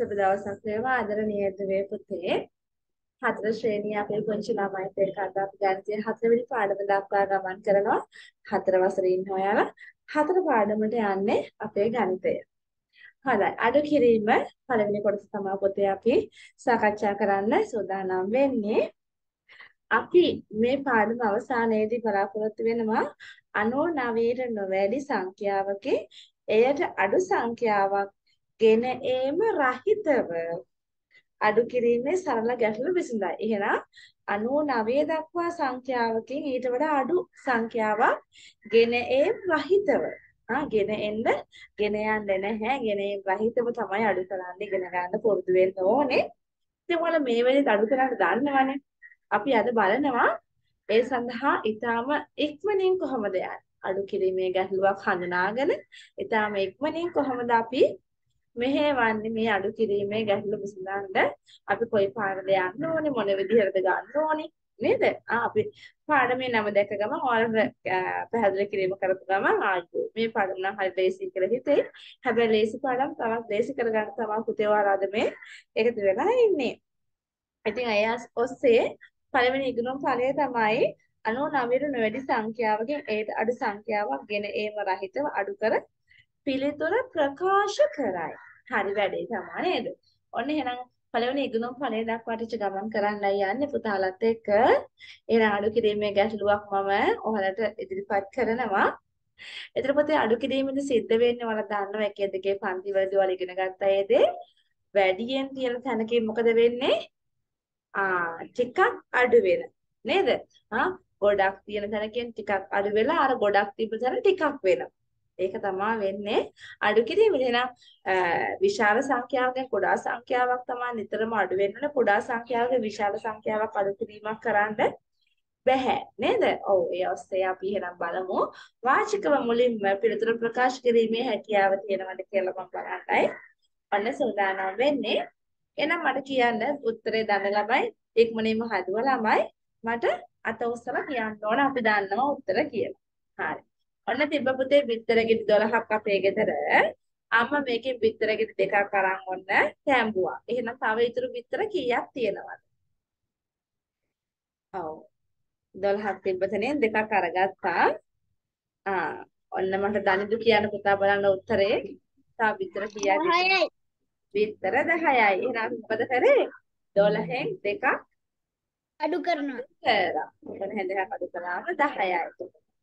සුබ දවසක් වේවා ආදරණීය දුවේ පුතේ. හතර ශ්‍රේණිය අපේ පුංචි ළමයිත් එක්ක අද අපි ගණිතයේ හතරවෙනි පාඩම දක්වා ගමන් කරනවා. හතර වසරේ ඉන්න ඔයාලා හතර පාඩමට යන්නේ අපේ ගණිතය. හොඳයි. අඩු කිරීම පළවෙනි කොටස තමයි පොතේ අපි සාකච්ඡා කරන්න සූදානම් වෙන්නේ. අපි මේ පාඩම අවසානයේදී බලාපොරොත්තු වෙනවා 99ට නොවැඩි සංඛ්‍යාවකේ එයට අඩු සංඛ්‍යාවක් ගෙන ඒම රහිතව අඩු කිරීමේ සරල ගැටලු විසඳයි. එහෙනම් 99 දක්වා සංඛ්‍යාවකින් ඊට වඩා අඩු සංඛ්‍යාවක් ගෙන ඒම රහිතව ආ ගෙන එන්න ගෙන යන්නේ නැහැ. ගෙන ඒම රහිතව තමයි අඩු කරන්න ඉගෙන ගන්න පුරුදු වෙන්න ඕනේ. ඉතින් ඔයාලා මේ වෙලෙත් අඩු කරන්න දන්නවනේ. අපි අද බලනවා ඒ සඳහා ඊටාම ඉක්මනින් කොහොමද යන්නේ අඩු කිරීමේ ගැටලුවක් හඳුනාගෙන ඊටාම ඉක්මනින් කොහොමද අපි මෙහෙවන්නේ මේ අඩු කිරීමේ ගැටලු විසඳන්න අපි කොයි පාඩද යන්න ඕනේ මොන විදිහටද ගන්න ඕනේ නේද? ආ අපි පාඩමේ නම දැක ගමන් ඔයාලට පැහැදිලි කිරීම කරපු ගමන් ආයෝ මේ පාඩම නම් හරි ලේසි කියලා හිතේ හැබැයි ලේසි පාඩම් තවත් ලේසි කරගන්න තමයි පුතේ ඔයාලා මේ එකතු වෙලා ඉන්නේ. ඉතින් අය ඔස්සේ පළවෙනි ඉගෙනුම් ඵලය තමයි 99ට නොවැඩි සංඛ්‍යාවකින් ඒට අඩු සංඛ්‍යාවක් ගෙන ඒම රහිතව අඩු කර පිළිතුර ප්‍රකාශ කරයි. හරි වැඩේ තමයි නේද? ඔන්න එහෙනම් පළවෙනි ඉගෙනුම් ඵලය දක්වා ටික ගමන් කරන්නයි යන්නේ පුතාලත් එක්ක. එහෙනම් අඩු කිරීමේ ගැටලුවක් මම ඔයාලට ඉදිරිපත් කරනවා. එතන පොතේ අඩු කිරීමේදී සිද්ධ වෙන්නේ ඔයාලා දන්නවා එකේ දෙකේ පන්ති වලදී ඔයාලා ඉගෙන ගත්ත අයදී වැඩියෙන් තියෙන තැනකින් මොකද වෙන්නේ? ආ ටිකක් අඩු වෙන නේද? ආ ගොඩක් තියෙන තැනකින් ටිකක් අඩු වෙලා අර ගොඩක් තිබ්බ තැන ටිකක් වෙනවා. ඒක තමයි වෙන්නේ අඩු කිරීමෙන් එහෙනම් විශාල සංඛ්‍යාවකින් කුඩා සංඛ්‍යාවක් තමයි නිතරම අඩු වෙන්නේ කුඩා සංඛ්‍යාවක විශාල සංඛ්‍යාවක් අඩු කිරීමක් කරන්න බැහැ නේද? ඔව් ඒ ඔස්සේ අපි එහෙනම් බලමු වාචිකව මුලින්ම පිළිතුරු ප්‍රකාශ කිරීමේ හැකියාව තියෙනවද කියලා මම බලන්නයි. ඔන්න සූදානම් වෙන්නේ. එහෙනම් මට කියන්න උත්තරේ දන්න ළමයි ඉක්මනින්ම හදුව ළමයි මට අත උස්සලා කියන්න ඕන අපි දන්නවා උත්තර කියලා. හරි. ඔන්න තිබ්බ පුතේ බිත්තර ගෙඩි 12ක් අපේ ගෙදර. අම්මා මේකෙන් බිත්තර ගෙඩි දෙකක් අරන් ඔන්න තැඹුවා. එහෙනම් තව ඉතුරු බිත්තර කීයක් තියෙනවද? ඔව්. 12ක් තිබ්බ තැනින් දෙකක් අරගත්තා. ආ ඔන්න මට දනිදු කියන්න පුතා බලන්න උත්තරේ. තව බිත්තර කීයක්ද? 10යි. බිත්තර 10යි. එහෙනම් මොකද කරේ? 12න් දෙකක් අඩු කරනවා. කරා. මොකද හැන්දයක් අඩු කරාම 10යි.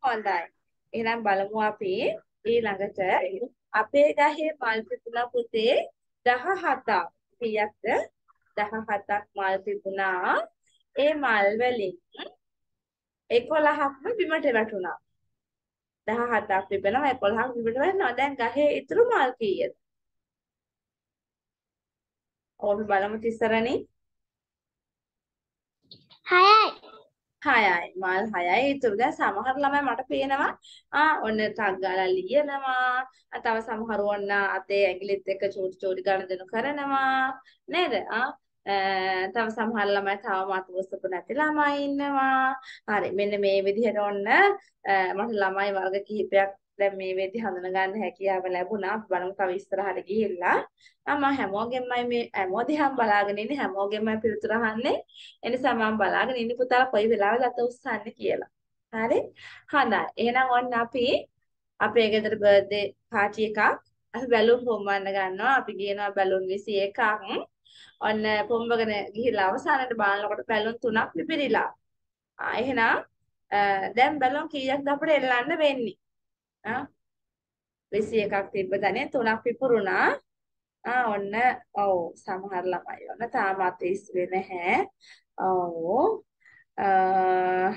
හොඳයි. එහෙනම් බලමු අපි ඊළඟට අපේ ගහේ මල් පිපුණා පුතේ 17ක්. කීයක්ද? 17ක් මල් පිපුණා. ඒ මල් වලින් 11ක්ම බිමට වැටුණා. 17ක් පිපෙනවා 11ක් බිමට වැටෙනවා. දැන් ගහේ ඉතුරු මල් කීයද? අපි බලමු තිස්සරණි. 6යි. 6යි. මල් 6යි ඉතුරු. දැන් සමහර ළමයි මට පේනවා ආ ඔන්න ටක් ගාලා ලියනවා. තව සමහරව ඔන්න අතේ ඇඟිලිත් එක්ක චූටි චූටි ගණන් කරනවා. නේද? ආ තව සමහර ළමයි තවම අත උස්සපු නැති ළමයි ඉන්නවා. හරි. මෙන්න මේ විදිහට ඔන්න මට ළමයි වර්ග කිහිපයක් දැන් මේ වෙද්දි හඳුන ගන්න හැකියාව ලැබුණා. බලමු තව ඉස්සරහට ගිහිල්ලා. මම හැමෝගෙමයි මේ හැමෝ දිහාම බලාගෙන ඉන්නේ හැමෝගෙමයි පිළිතුර අහන්නේ. ඒ නිසා මම බලාගෙන ඉන්නේ පුතාලා කොයි වෙලාවෙද අත උස්සන්නේ කියලා. හරි? හොඳයි. එහෙනම් ඔන්න අපි අපේ ගෙදර බර්ත්ඩේ පාටි එකක් අපි බැලුම් පොම්බන්න ගන්නවා. අපි ගියනවා බැලුම් 21ක්. ඔන්න පොම්බගෙන ගිහිල්ලා අවසානයේ බලනකොට බැලුම් තුනක් පිපිරිලා. ආ එහෙනම් දැන් බැලුම් කීයක්ද අපිට එල්ලන්න වෙන්නේ? ආ 21ක් තිබ්බ තැනේ තුනක් පිපුරුණා. ආ ඔන්න ඔව් සමහර ළමයි ඔන්න තාමත් ඉස්සුවේ නැහැ. ඔව්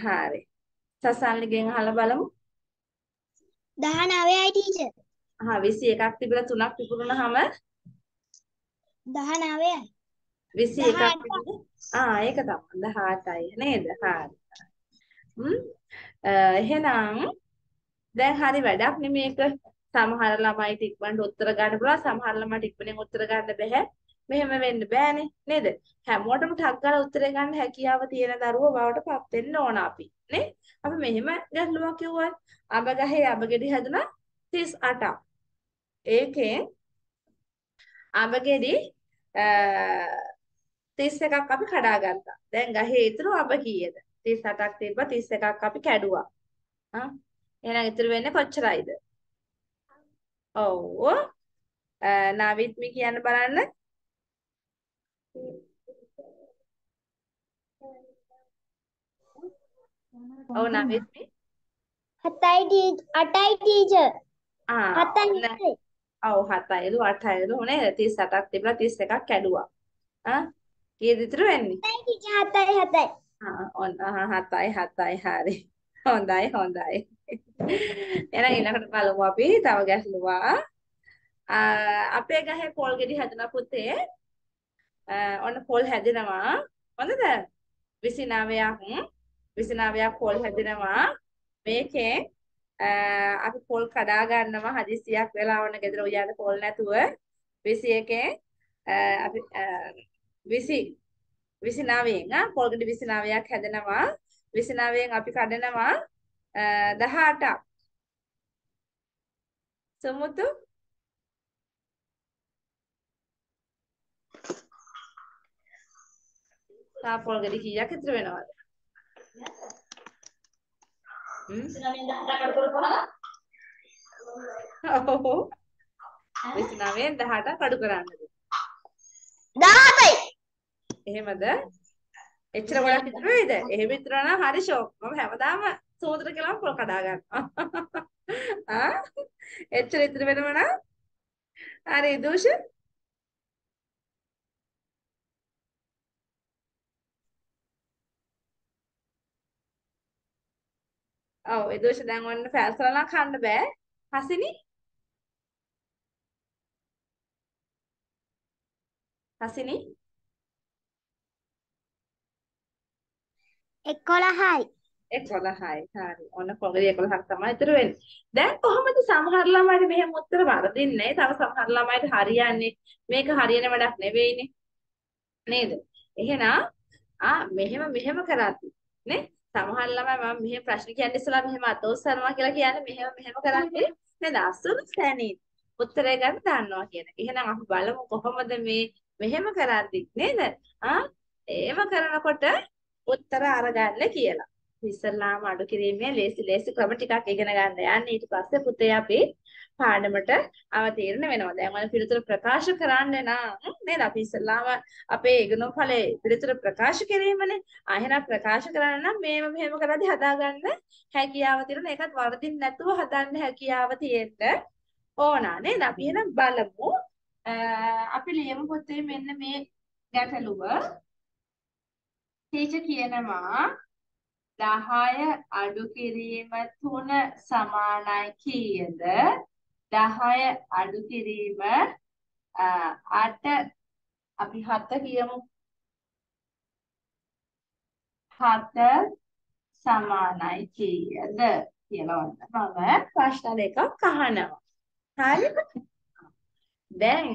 හරි. සසල්ලිගෙන් අහලා බලමු. 19යි ටීචර්. හා 21ක් තිබිලා තුනක් පිපුරුණාම 19යි. 21ක් තිබුණා. ආ ඒක තමයි 18යි නේද? හරි. හ්ම් එහෙනම් දැන් හරි වැඩක් නෙමේක. සමහර ළමයිට ඉක්මනට උත්තර ගන්න පුළුවන් සමහර ළමයිට ඉක්මනින් උත්තර ගන්න බැහැ. මෙහෙම වෙන්න බෑනේ නේද? හැමෝටම ටක් ගාලා උත්තරේ ගන්න හැකියාව තියෙන දරුවෝ බවට පත් වෙන්න ඕන අපි. නේ? අපි මෙහෙම ගැටලුවක් කිව්වා. අඹ ගහේ අඹ ගෙඩි හැදුනා 38ක්. ඒකෙන් අඹ ගෙඩි 31ක් අපි කඩා ගත්තා. දැන් ගහේ ඉතුරු අබ කීයද? 38ක් තිබ්බා 31ක් අපි කැඩුවා. එහෙනම් ඉතුරු වෙන්නේ කොච්චරයිද? ඔව්. නාවිත් මි කියන්න බලන්න. ඔව් නාවිත් මි. හතයි අටයි ටීචර් ආ හතයි හතයි ඔව් 7යිලු 8යිලු නේද 38ක් තිබුණා 31ක් කැඩුවා. ආ කීයද ඉතුරු වෙන්නේ? හතයි ටීචර් හතයි හතයි ආ ඔන්න 7යි 7යි හරි. හොඳයි හොඳයි. එහෙනම් ඊළඟට බලමු අපි තව ගැටලුවා. ආ අපේ ගහේ පොල් ගෙඩි හැදුනා පුතේ. ආ ඔන්න පොල් හැදෙනවා. හොඳද? 29ක් 29ක් පොල් හැදෙනවා. මේකෙන් අපි පොල් කඩා ගන්නවා හදිසියක් වෙලා වුණ ගෙදර උයන්න පොල් නැතුව 21කින් අපි 20 29න් ආ පොල් ගෙඩි 29ක් හැදෙනවා 29න් අපි කඩනවා 18ක් සමුතු තා පොල් ගෙඩි කීයක් ඉතුරු වෙනවද හ්ම් ඔව් 29න් 18ක් අඩු කරන්නද දාහතයි එහෙමද එච්චර ගොඩක් ඉතුරු වෙයිද එහෙම ඉතුරු නම් හරි ෂෝක් මම හැමදාම සෝදර කියලා පොල් කඩා ගන්නවා ආ? එච්චර ඉතුරු වෙනව නම්? හරි දෝෂ. ඔව් ඒ දෝෂ දැන් ඔන්න ෆෑල්සලා කන්න බෑ. හසිනි? හසිනි? එකොළහයි. 11යි. හරි. ඔන්න පොගරි 11ක් තමයි ඉතුරු වෙන්නේ. දැන් කොහොමද සමහර ළමයිට මෙහෙම උත්තර වරදින්නේ? තව සමහර ළමයිට හරියන්නේ. මේක හරියන වැඩක් නෙවෙයිනේ. නේද? එහෙනම් ආ මෙහෙම මෙහෙම කරද්දි නේ? සමහර ළමයි මම මෙහෙම ප්‍රශ්න කියන්නේ ඉස්සලා මෙහෙම අත ඔස්සනවා කියලා කියන්නේ මෙහෙම මෙහෙම කරන්නේ නේද? අසුරු සැනින් උත්තරය ගන්න දන්නවා කියන එක. එහෙනම් අපි බලමු කොහොමද මේ මෙහෙම කරද්දි නේද? ආ එහෙම කරනකොට උත්තර අරගන්න කියලා. ඉස්සල්ලාම අඩු කිරීමේ ලේසි ලේසි ක්‍රම ටිකක් ඉගෙන ගන්න යන්න. ඊට පස්සේ පුතේ අපි පාඩමට අවතීර්ණ වෙනවා. දැන් ඔය පිළිතුරු ප්‍රකාශ කරන්න නම් නේද? අපි ඉස්සල්ලාම අපේ ඉගෙනුම් ඵලයේ පිළිතුරු ප්‍රකාශ කිරීමනේ. ආ එහෙනම් ප්‍රකාශ කරන්න නම් මේව මෙහෙම කරද්දී හදාගන්න හැකියාව තියෙන එකත් වරදින් නැතුව හදන්න හැකියාව තියෙන්න ඕන නේද? අපි එහෙනම් බලමු. අපි ලියමු පුතේ මෙන්න මේ ගැටලුව. ටීචර් කියනවා 10 අඩු කිරීම 3 සමානයි කීයද? 10 අඩු කිරීම 8 අපි 7 කියමු. 7 සමානයි කීයද කියලා මම ප්‍රශ්න දෙකක් අහනවා. හරිද දැන්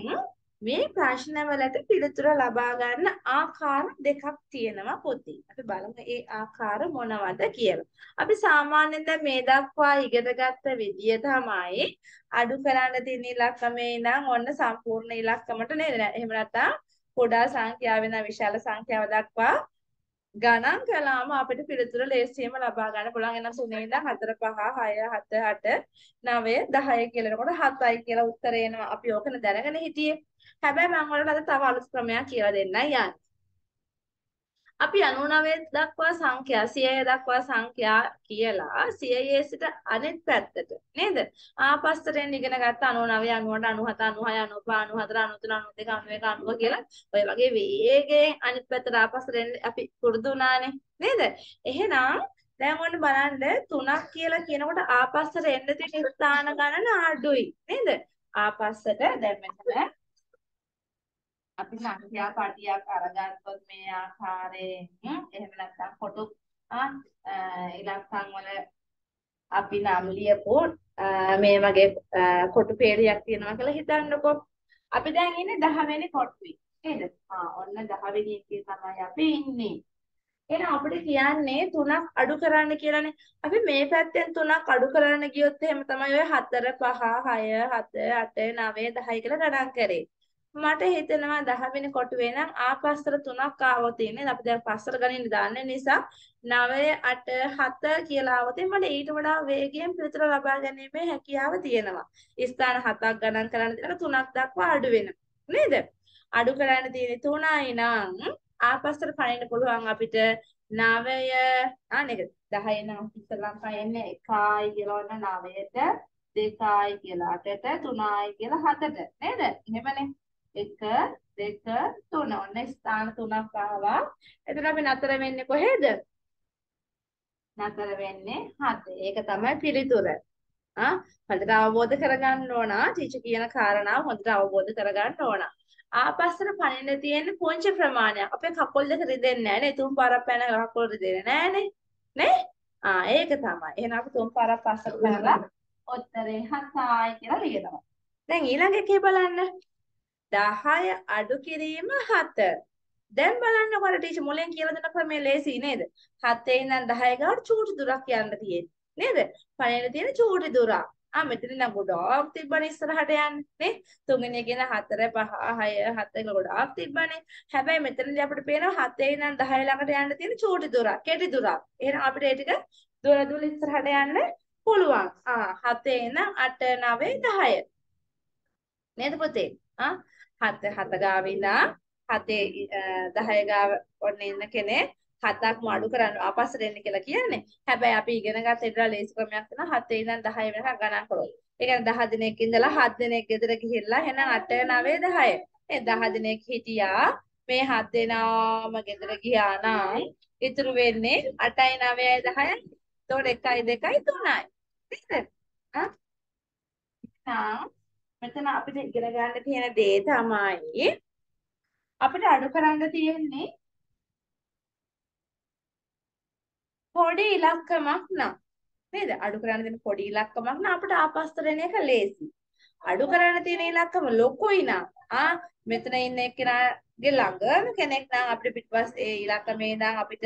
මේ ප්‍රශ්නවලට පිළිතුර ලබා ගන්න ආකාර දෙකක් තියෙනවා පොතේ. අපි බලමු ඒ ආකාර මොනවද කියලා. අපි සාමාන්‍යයෙන් දැන් මේ දක්වා ඉගෙනගත්ත විදිය තමයි අඩු කරන්න තියෙන ඉලක්කමේ ඉඳන් ඔන්න සම්පූර්ණ ඉලක්කමට නේද? එහෙම නැත්නම් පොඩා සංඛ්‍යාවෙන් ඉඳන් විශාල සංඛ්‍යාව දක්වා ගණන් කළාම අපිට පිළිතුර ලේසියෙන්ම ලබා ගන්න පුළුවන්. එහෙනම් 3 ඉඳන් 4 5 6 7 8 9 10 කියලා එනකොට 7යි කියලා උත්තරේ එනවා. අපි ඕකන දැනගෙන හිටියේ. හැබැයි මම ඔයාලට අද තව අලුත් ක්‍රමයක් කියලා දෙන්නයි යන්නේ. අපි 99 දක්වා සංඛ්‍යා 100 දක්වා සංඛ්‍යා කියලා 100 සිට අනෙත් පැත්තට නේද? ආපස්සට එන්න ඉගෙන ගත්ත 99 98 97 96 95 93 94 91 කියලා ඔය වගේ වේගයෙන් අනිත් පැත්තට ආපස්සට එන්න අපි පුරුදු වුණානේ නේද? එහෙනම් දැන් ඔන්න බලන්න තුනක් කියලා කියනකොට ආපස්සට එන්න තියෙන ස්ථාන ගණන අඩුයි නේද? ආපස්සට දැන් මෙතන අපි සංඛ්‍යා පටියක් අරගත්තොත් මේ ආකාරයෙන් එහෙම නැත්නම් කොටු ඉලක්කම් වල අපි නම් ලියපු මේ වගේ කොටු පේරියක් තියෙනවා කියලා හිතන්නකෝ. අපි දැන් ඉන්නේ 10 වෙනි කොටුවේ. නේද? ආ ඔන්න 10 වෙනි එකේ තමයි අපි ඉන්නේ. එහෙනම් අපිට කියන්නේ තුනක් අඩු කරන්න කියලානේ. අපි මේ පැත්තෙන් තුනක් අඩු කරන්න ගියොත් එහෙම තමයි ඔය 4 5 6 7 8 9 10 කියලා ගණන් කරේ. මට හිතෙනවා 10 වෙනි කොටුවේ නම් ආපස්සට තුනක් ආවොත් ඉන්නේ. අපි දැන් පස්සට ගණන් දාන්න නිසා 9 8 7 කියලා ආවොත් මට ඊට වඩා වේගයෙන් පිළිතුර ලබා ගැනීමේ හැකියාව තියෙනවා. ස්ථාන 7ක් ගණන් කරන්න තියෙනවා 3ක් දක්වා අඩු වෙනවා. නේද? අඩු කරන්න තියෙන්නේ 3යි නම් ආපස්සට පනින්න පුළුවන් අපිට 9 ආ නේද 10 නම් ඉස්සලම් පයන්නේ 1යි කියලා වන්න 9ට 2යි කියලා 8ට 3යි කියලා 7ට නේද? එහෙමනේ. 1 2 3 ඔන්න ස්ථාන තුනක් ආවා. එතන අපි නතර වෙන්නේ කොහෙද? නතර වෙන්නේ 7. ඒක තමයි පිළිතුර. ආ හොඳට අවබෝධ කරගන්න ඕන. ටීචර් කියන කාරණාව හොඳට අවබෝධ කරගන්න ඕන. ආපස්සට පනින්න තියෙන පුංචි ප්‍රමාණයක්. අපේ කකුල් දෙක රිදෙන්නේ නැහැ නේ. තුන් පාරක් පැන කකුල් රිදෙන්නේ නැහනේ. නේ? ආ ඒක තමයි. එහෙනම් අපි තුන් පාරක් පස්සට පැනලා උත්තරේ 7යි කියලා ලියනවා. දැන් ඊළඟ එකේ බලන්න. 10 අඩු කිරීම 7. දැන් බලන්නකො අර ටීචර් මුලින් කියලා දුන්න ක්‍රමය ලේසි නේද? 7 ඉඳන් 10 ගාවට චූටි දුරක් යන්න තියෙන්නේ. නේද? පළවෙනි තියෙන චූටි දුරක්. ආ මෙතන නම් ගොඩාක් තිබ්බනේ ඉස්සරහට යන්න නේ. තුන්වෙනි එකේ 4 5 6 7 ගොඩාක් තිබ්බනේ. හැබැයි මෙතනදී අපිට පේනවා 7 ඉඳන් 10 ළඟට යන්න තියෙන චූටි දුරක්, කෙටි දුරක්. එහෙනම් අපිට ඒ ටික දුර දුර ඉස්සරහට යන්න පුළුවන්. ආ 7 ඉඳන් 8 9 10. නේද පුතේ? ආ 7 7 ගාව ඉඳන් 7 10 ගාව ඔන්න ඉන්න කෙනෙක් හතක්ම අඩු කරන්න අපස්සට එන්න කියලා කියන්නේ. හැබැයි අපි ඉගෙන ගත්ත ඉඳලා ලේසි ක්‍රමයක් තියෙනවා 7 ඉඳන් 10 වෙනකම් ගණන් කරොත්. ඒ කියන්නේ 10 දිනක් ඉඳලා 7 දිනක් ගෙදර ගිහිල්ලා එහෙනම් 8 9 10. ඒ 10 දිනක් හිටියා මේ 7 දෙනාම ගෙදර ගියා නම් ඉතුරු වෙන්නේ 8යි 9යි 10යි. එතකොට 1යි 2යි 3යි. නේද? ආ? මෙතන අපිට ඉගෙන ගන්න තියෙන දේ තමයි අපිට අඩු කරන්න තියෙන්නේ පොඩි ඉලක්කමක් නම්. නේද? අඩු කරන්න තියෙන පොඩි ඉලක්කමක් නම් අපිට ආපස්සට එන එක ලේසි අඩු කරන්න තියෙන ඉලක්කම ලොකුයි නම් ආ මෙතන ඉන්න එක්කෙනාගේ ළඟම කෙනෙක් නම් අපිට පිටපස් ඒ ඉලක්කමේ ඉඳන් අපිට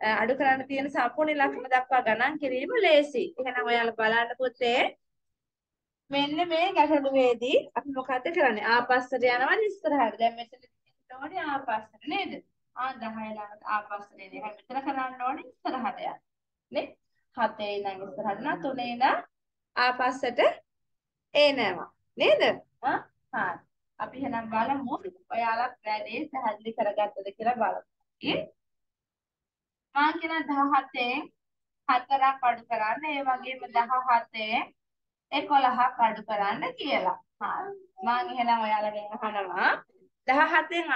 අඩු කරන්න තියෙන සම්පූර්ණ ඉලක්කම දක්වා ගණන් කිරීම ලේසි එහෙනම් ඔයාලා බලන්න පුතේ මෙන්න මේ ගැටලුවේදී අපි මොකද්ද කරන්නේ? ආපස්සට යනවද ඉස්සරහට. දැන් මෙතන තියෙන්න ඕනේ ආපස්සට නේද? ආ 10 ළඟට ආපස්සට එන එක මෙතන කරන්න ඕනේ ඉස්සරහට යන්න. නේ? 7 ඉඳන් ඉස්සරහට නා 3 ඉඳන් ආපස්සට එනවා. නේද? ආ හරි. අපි එහෙනම් බලමු. ඔයාලා වැඩේ පැහැදිලි කරගත්තද කියලා බලමු. මම කියන 17න් 4ක් අඩු කරන්න. ඒ වගේම 17න් 11ක් අඩු කරන්න කියලා. හරි. මම එහෙනම් ඔයාලගෙන් අහනවා 17න්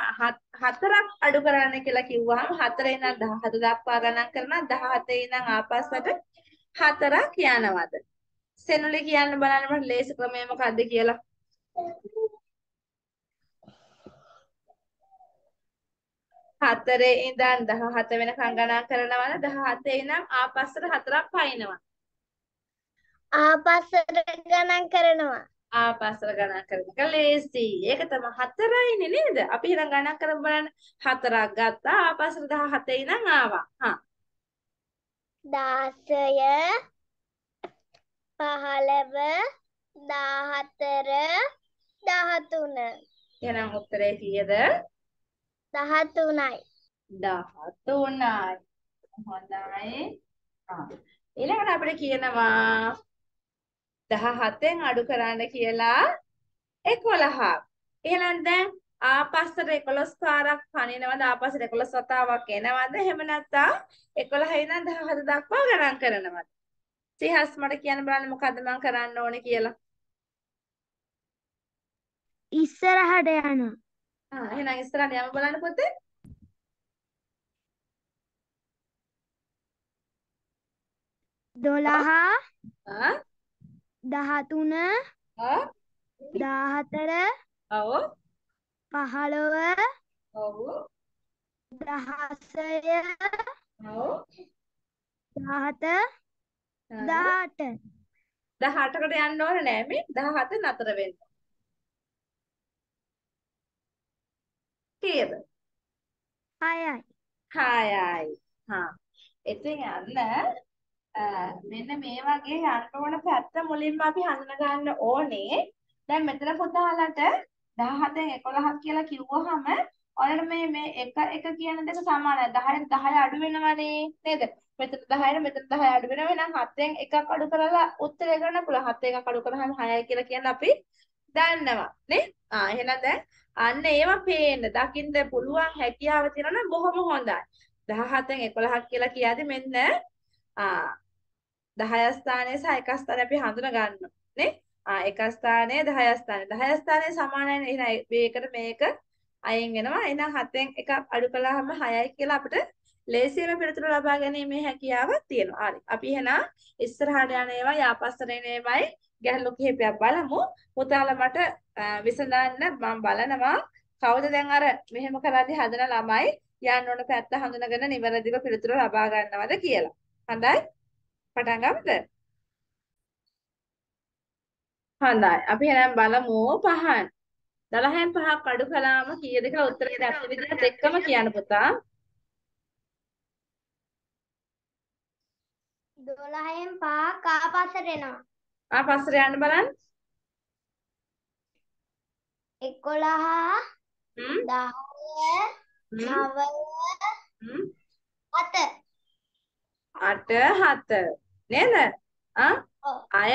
4ක් අඩු කරන්න කියලා කිව්වහම 4 ඉඳන් 17 දක්වා ගණන් කරනවා 17 ඉඳන් ආපස්සට 4ක් යනවද? සෙනුලි කියන්න බලන්න මට ලේසි ක්‍රමය මොකද්ද කියලා. හතරේ ඉඳන් 17 වෙනකම් ගණන් කරනවද 17 ඉඳන් ආපස්සට හතරක් පයින්නවා. ආපස්සට ගණන් කරනවා. ආපස්සට ගණන් කරන එක ලේසි. ඒක තමයි හතරයිනේ නේද? අපි එහෙනම් ගණන් කරමු බලන්න. හතරක් ගත්තා ආපස්සට 17 ඉඳන් ආවා. හා. 16 15 14 13 එහෙනම් උත්තරේ කීයද? 13යි 13යි. හොඳයි. ආ. ඊළඟට අපිට කියනවා 17න් අඩු කරන්න කියලා 11ක්. එහෙනම් දැන් ආපස්සට 11 පාරක් පනිනවද ආපස්සට 11 වතාවක් එනවද එහෙම නැත්නම් 11 ඉඳන් 17 දක්වා ගණන් කරනවද? සිහස් මට කියන්න බලන්න මොකද්ද මම කරන්න ඕනේ කියලා. ඉස්සරහට යනවා. ආ එහෙනම් ඉස්සරහට යමු බලන්න පොතේ. දොළහ දහතුන දාහතර ඔව් පහළොව ඔව් දහසය ඔව් දහත දාට 18කට යන්න ඕනේ නෑ මේ 17 නතර වෙන්න. කීයද? හයයි 6යි. හා. ඉතින් යන්න මෙන්න මේ වගේ යන්න ඕන පැත්ත මුලින්ම අපි හඳුන ගන්න ඕනේ. දැන් මෙතන පුතාලට 17න් 11ක් කියලා කිව්වහම ඔයාලට මේ මේ එක එක කියන දෙක සමානයි. 10න් 10 අඩු වෙනවනේ නේද? මෙතන 10යි මෙතන 10 අඩු වෙනවා එහෙනම් 7න් එකක් අඩු කරලා උත්තරය ගන්න පුළුවන්. 7 එකක් අඩු කරාම 6යි කියලා කියන්න අපි දන්නවා නේ? ආ එහෙනම් දැන් අන්න ඒවා පේන්න දකින්න පුළුවන් හැකියාව තියෙනවා නම් බොහොම හොඳයි. 17න් 11ක් කියලා කියද්දි මෙන්න ආ 10 ස්ථානයේ සහ 1 ස්ථානයේ අපි හඳුන ගන්නවා නේ ආ 1 ස්ථානයේ 10 ස්ථානයේ 10 ස්ථානයේ සමානයි එහෙනම් මේකට මේක අයින් වෙනවා එහෙනම් 7න් එකක් අඩු කළාම 6යි කියලා අපිට ලේසියෙන්ම පිළිතුරු ලබා ගැනීමේ හැකියාවක් තියෙනවා. හරි. අපි එහෙනම් ඉස්සරහට යන ඒවා යාපස්සට එන ඒවායි ගැහළු කිහිපයක් බලමු. පුතාලා මට විසඳන්න මම බලනවා කවුද දැන් අර මෙහෙම කරද්දි හදන ළමයි යන්න ඕන පැත්ත හඳුනගෙන නිවැරදිව පිළිතුරු ලබා ගන්නවද කියලා. හොඳයි. පටන් ගමුද? හොඳයි. අපි එහෙනම් බලමු පහන්. 10න් පහක් අඩු කළාම කීයද කියලා උත්තරේ දැක්ක විදිහට එක්කම කියන්න පුතා. 12න් 5ක් ආපස්සට එනවා. ආපස්සට යන්න බලන්න. 11 හ්ම් 10 හ්ම් 9 හ්ම් 7 8 7 නේද? ආ. අය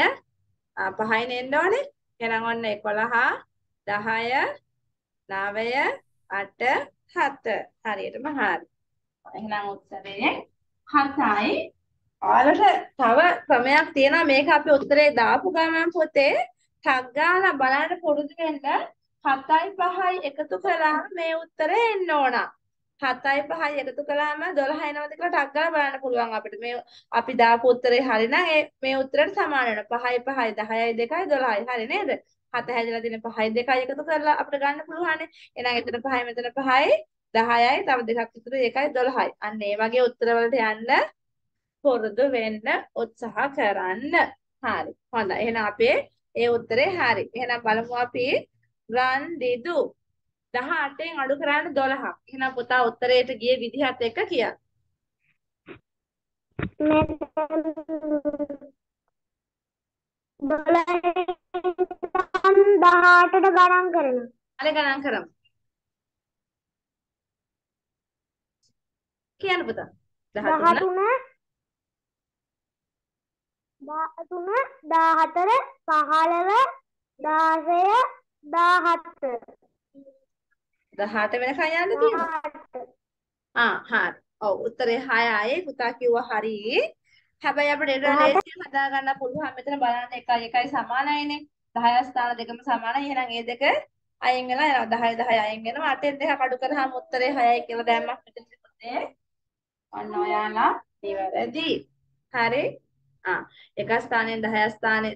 ආ පහින් එන්න ඕනේ. එහෙනම් ඔන්න 11 10 9 8 7 හරියටම හරි. එහෙනම් උත්තරේ 7යි. ඔයාලට තව ක්‍රමයක් තියෙනවා මේක අපි උත්තරේ දාපු ගමන් පොතේ ටක් ගාලා බලන්න පුරුදු වෙන්න 7යි 5යි එකතු කළාම මේ උත්තරේ එන්න ඕන. 7යි 5යි එකතු කළාම 12 එනවද කියලා ටක් ගාලා බලන්න පුළුවන් අපිට. මේ අපි දාපු උත්තරේ හරි නම් ඒ මේ උත්තරේට සමාන වෙනවා. 5යි 5යි 10යි 2යි 12යි. හරි නේද? 7 හැදලා තියෙන 5යි 2යි එකතු කරලා අපිට ගන්න පුළුවන්. එහෙනම් එතන 5යි මෙතන 5යි 10යි තව දෙකක් ඉතුරු ඒකයි 12යි. අන්න ඒ වගේ උත්තරවලට යන්න පුරුදු වෙන්න උත්සාහ කරන්න. හරි. හොඳයි. එහෙනම් අපේ ඒ උත්තරේ හරි. එහෙනම් බලමු අපි රන් දිදු 18න් අඩු කරන්න 12ක්. එහෙනම් පුතා උත්තරයට ගිය විදිහත් එක්ක කියන්න. දහටට ගණන් කරනවා. අනේ ගණන් කරමු. කියන්න පුතා. 13 13 14 15 16 18 වෙනකන් යන්න තියෙනවා. 17 ආ හරි. ඔව් උත්තරේ 6යි පුතා කිව්වා හරි. හැබැයි අපිට ලේසියෙන් හදා ගන්න පුළුවන්. මෙතන බලන්න එකයි එකයි සමානයිනේ. 10 ස්ථාන දෙකම සමානයි. එහෙනම් ඒ දෙක අයින් වෙලා යනවා. 10 10 අයින් වෙනවා. 8න් දෙකක් අඩු කරාම උත්තරේ 6යි කියලා දැම්මක් මෙතන පුතේ. ඔන්න ඔයාලා නිවැරදි. හරි. ආ එක ස්ථානයෙන් 10 ස්ථානෙ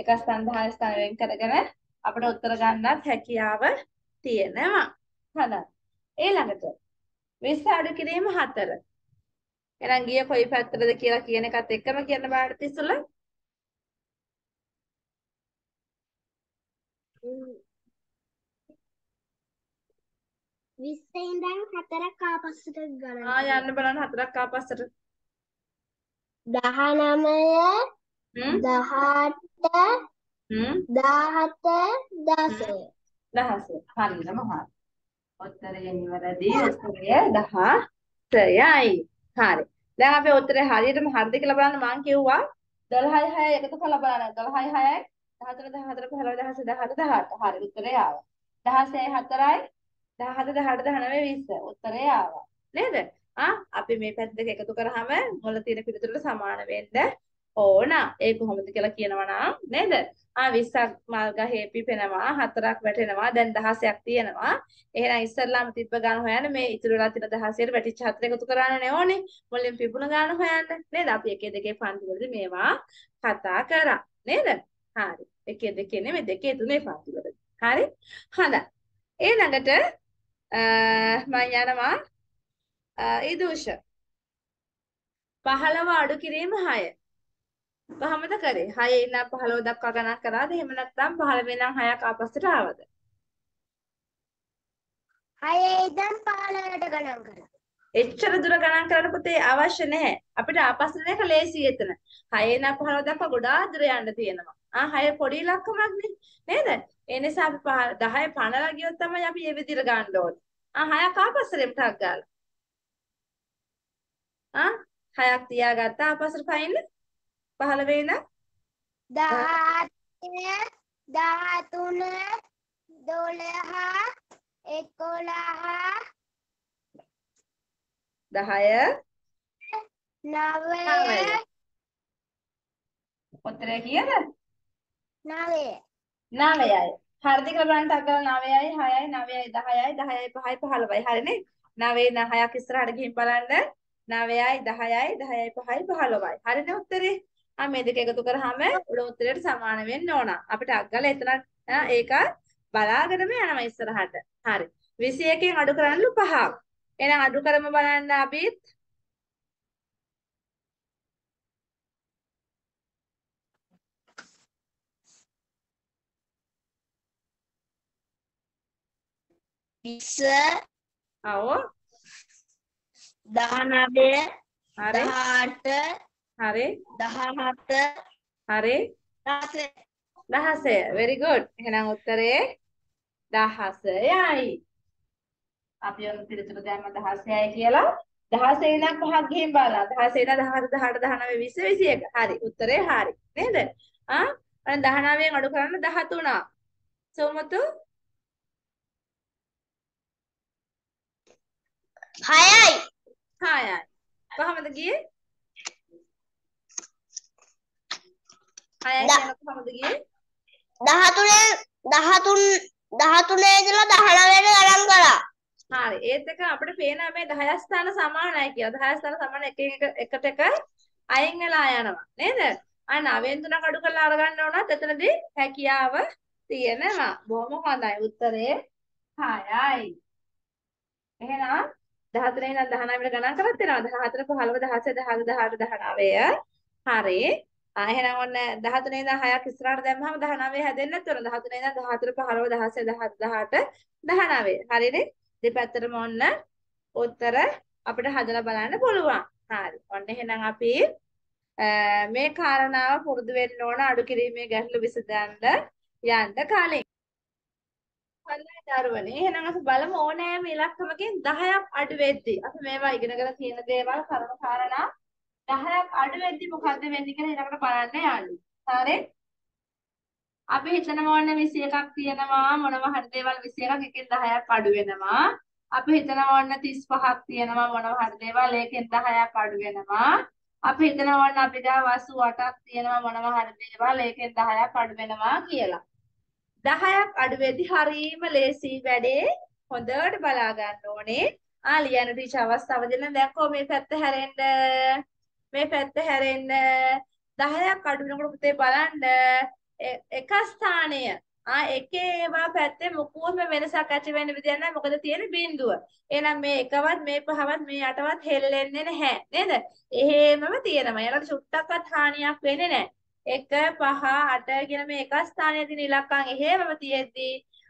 එක ස්ථාන 10 ස්ථාන වෙන් කරගෙන අපිට උත්තර ගන්නත් හැකියාව තියෙනවා. හරි. ඊළඟට 20 අඩු කිරීම 4. එහෙනම් ගිය කොයි පැත්තටද කියලා කියන එකත් එක්කම කියන්න බලන්න තිස්සුල. විස්සෙන් දැන් හතරක් ආපස්සට ගණන් ආ යන්න බලන්න හතරක් ආපස්සට. දහනමය හ්ම් දහට හ්ම් දාහත දසය දහස. හරියටම හරි. උත්තරය නිවැරදි. උත්තරය 16යි. හරි. දැන් අපි උත්තරේ හරියටම හරිද කියලා බලන්න මම කිව්වා. 12යි 6යි එකතු කරලා බලන්න. 12යි 6යි 14 14 15 16 18 හරි. උත්තරේ ආවා. 16යි 4යි 17 18 19 20 උත්තරේ ආවා. නේද? ආ අපි මේ පැත්ත දෙක එකතු කරාම මොළ තියෙන පිළිතුරට සමාන වෙන්න ඕන. ඒ කොහොමද කියලා කියනවා නම් නේද? ආ 20ක් මල් ගහේ පිපෙනවා හතරක් වැටෙනවා දැන් 16ක් තියෙනවා. එහෙනම් ඉස්සල්ලාම තිබ්බ ගාන හොයන්න මේ ඉතුරු වෙලා තියෙන 16ට වැටිච්ච හතර එකතු කරන්න ඕනේ. මුලින් පිපුණ ගාන හොයන්න නේද? අපි එකේ දෙකේ පන්ති වලදී මේවා කතා කරා නේද? හරි. එකේ දෙකේ නෙමෙයි දෙකේ තුනේ පන්ති වලදී. හරි? හොඳයි. ඊළඟට මම යනවා. ඉදුෂ 15 අඩු කිරීම 6 කොහොමද කරේ 6 ඉඳන් 15 දක්වා ගණන් කරාද එහෙම නැත්නම් 15 ඉඳන් 6ක් ආපස්සට ආවද හයේ ඉඳන් පහළට ගණන් කරා එච්චර දුර ගණන් කරන්න පුතේ අවශ්‍ය නැහැ. අපිට ආපස්සට යන එක ලේසි එතන. 6 ඉඳන් 15 දක්වා ගොඩාක් දුර යන්න තියෙනවා. ආ 6 පොඩි ඉලක්කමක් නේ. නේද? ඒ නිසා අපි පහ- 10 පනලා ගියොත් තමයි අපි මේ විදිහට ගන්න ඕනේ. ආ හයක් ආපස්සට ටක් ගාලා. ආ හයක් තියාගත්තා ආපස්සට පයින්න 15 වෙන දහතුන දොළහ එකොළහ 10 නවය උත්තරය කීයද? නවය 9යි. හරිද කියලා බලන්න ටක් ගාලා 9යි 6යි 9යි 10යි 10යි 5යි 15යි. හරිනේ? 9 9ක් ඉස්සරහට ගිහින් බලන්න 9යි 10යි 10යි 5යි 15යි. හරිනේ උත්තරේ? ආ මේ දෙක එකතු කරාම උඩ උත්තරයට සමාන වෙන්න ඕන. අපිට අග්ගල එතන ඒක බලාගෙනම යනවා ඉස්සරහට. හරි. 21කින් අඩු කරන්නලු 5ක්. එහෙනම් අඩු කරම බලන්න අපිත් විස්ස ඔව් 19 18 හරි. දහහත. හරි. දහසය 16 very good. එහෙනම් උත්තරේ 16යි අපි ඔන්න පිළිතුර දැම්ම 16යි කියලා. 16 ඉඳන් පහක් ගිහින් බලන්න. 16 ඉඳන් 17 18 19 20 21 හරි. උත්තරේ හරි. නේද? ආ? අර 19න් අඩු කරන්න 13 සෝමතු? හයයි. 6යි කොහමද ගියේ 6යි ද- කියන කොහමද ගියේ දහතුනේ දහතුන් දහතුනේ ඉඳලා දහනවයට ගණන් කළා. හරි. ඒත් එක අපිට පේනවා මේ 10 ස්ථාන සමානයි කියලා. 10 ස්ථාන සමාන එක එක එකට එක අයින් වෙලා යනවා. නේද? ආ නවෙන් තුනක් අඩු කරලා අරගන්න ඕනත් එතනදී හැකියාව තියෙනවා. බොහොම හොඳයි. උත්තරේ 6යි එහෙනම් 14 ඉඳන් 19 වෙනි ගණන් කරත් වෙනවා 14 15 16 17 18 19 හරි එහෙනම් ඔන්න 13 ඉඳන් 6ක් ඉස්සරහට දැම්මම 19 හැදෙන්නත් ඕන 13 ඉඳන් 14 15 16 17 19 හරිනේ දෙපැත්තටම ඔන්න උත්තර අපිට හදලා බලන්න පුළුවන්. හරි. ඔන්න එහෙනම් අපි අ, මේ කාරණාව පුරුදු වෙන්න ඕන අඩු කිරීමේ ගැටලු විසඳන්න යන්න කලින්. හොඳයි දරුවනේ. එහෙනම් අපි බලමු ඕනෑම ඉලක්කමකින් 10ක් අඩු වෙද්දී අපි මේවා ඉගෙනගෙන තියෙන දේවල් කරුණු කාරණා 10ක් අඩු වෙද්දී මොකද්ද වෙන්නේ කියලා ඊළඟට බලන්න යන්නේ. හරි? අපි හිතනවා ඔන්න 21ක් තියෙනවා මොනවා හරි දේවල් 21ක් එකෙන් 10ක් අඩු වෙනවා. අපි හිතනවා ඔන්න 35ක් තියෙනවා මොනවා හරි දේවල් ඒකෙන් 10ක් අඩු වෙනවා. අපි හිතනවා ඔන්න අපි ගාව 88ක් තියෙනවා මොනවා හරි දේවල් ඒකෙන් 10ක් අඩු වෙනවා කියලා. 10ක් අඩු වෙද්දි හරීම ලේසි වැඩේ හොඳට බලා ගන්න ඕනේ. ආ ලියන ටීචර් අවස්ථාව දෙන්න දැක්කෝ මේ පැත්ත හැරෙන්න. මේ පැත්ත හැරෙන්න. 10ක් අඩු වෙනකොට පුතේ බලන්න එ- එක ස්ථානය ආ එකේ ඒවා පැත්තේ මොකුවම වෙනසක් ඇති වෙන්න විදියක් නැහැ මොකද තියෙන බිඳුව. එහෙනම් මේ එකවත් මේ පහවත් මේ අටවත් හෙල්ලෙන්නේ නැහැ නේද? එහෙමම තියෙනවා. ඒකට චුට්ටක්වත් හානියක් වෙන්නේ නැහැ. එක පහ අට කියන මේ එක ස්ථානයේ තියෙන ඉලක්කම් එහෙමම තියෙද්දි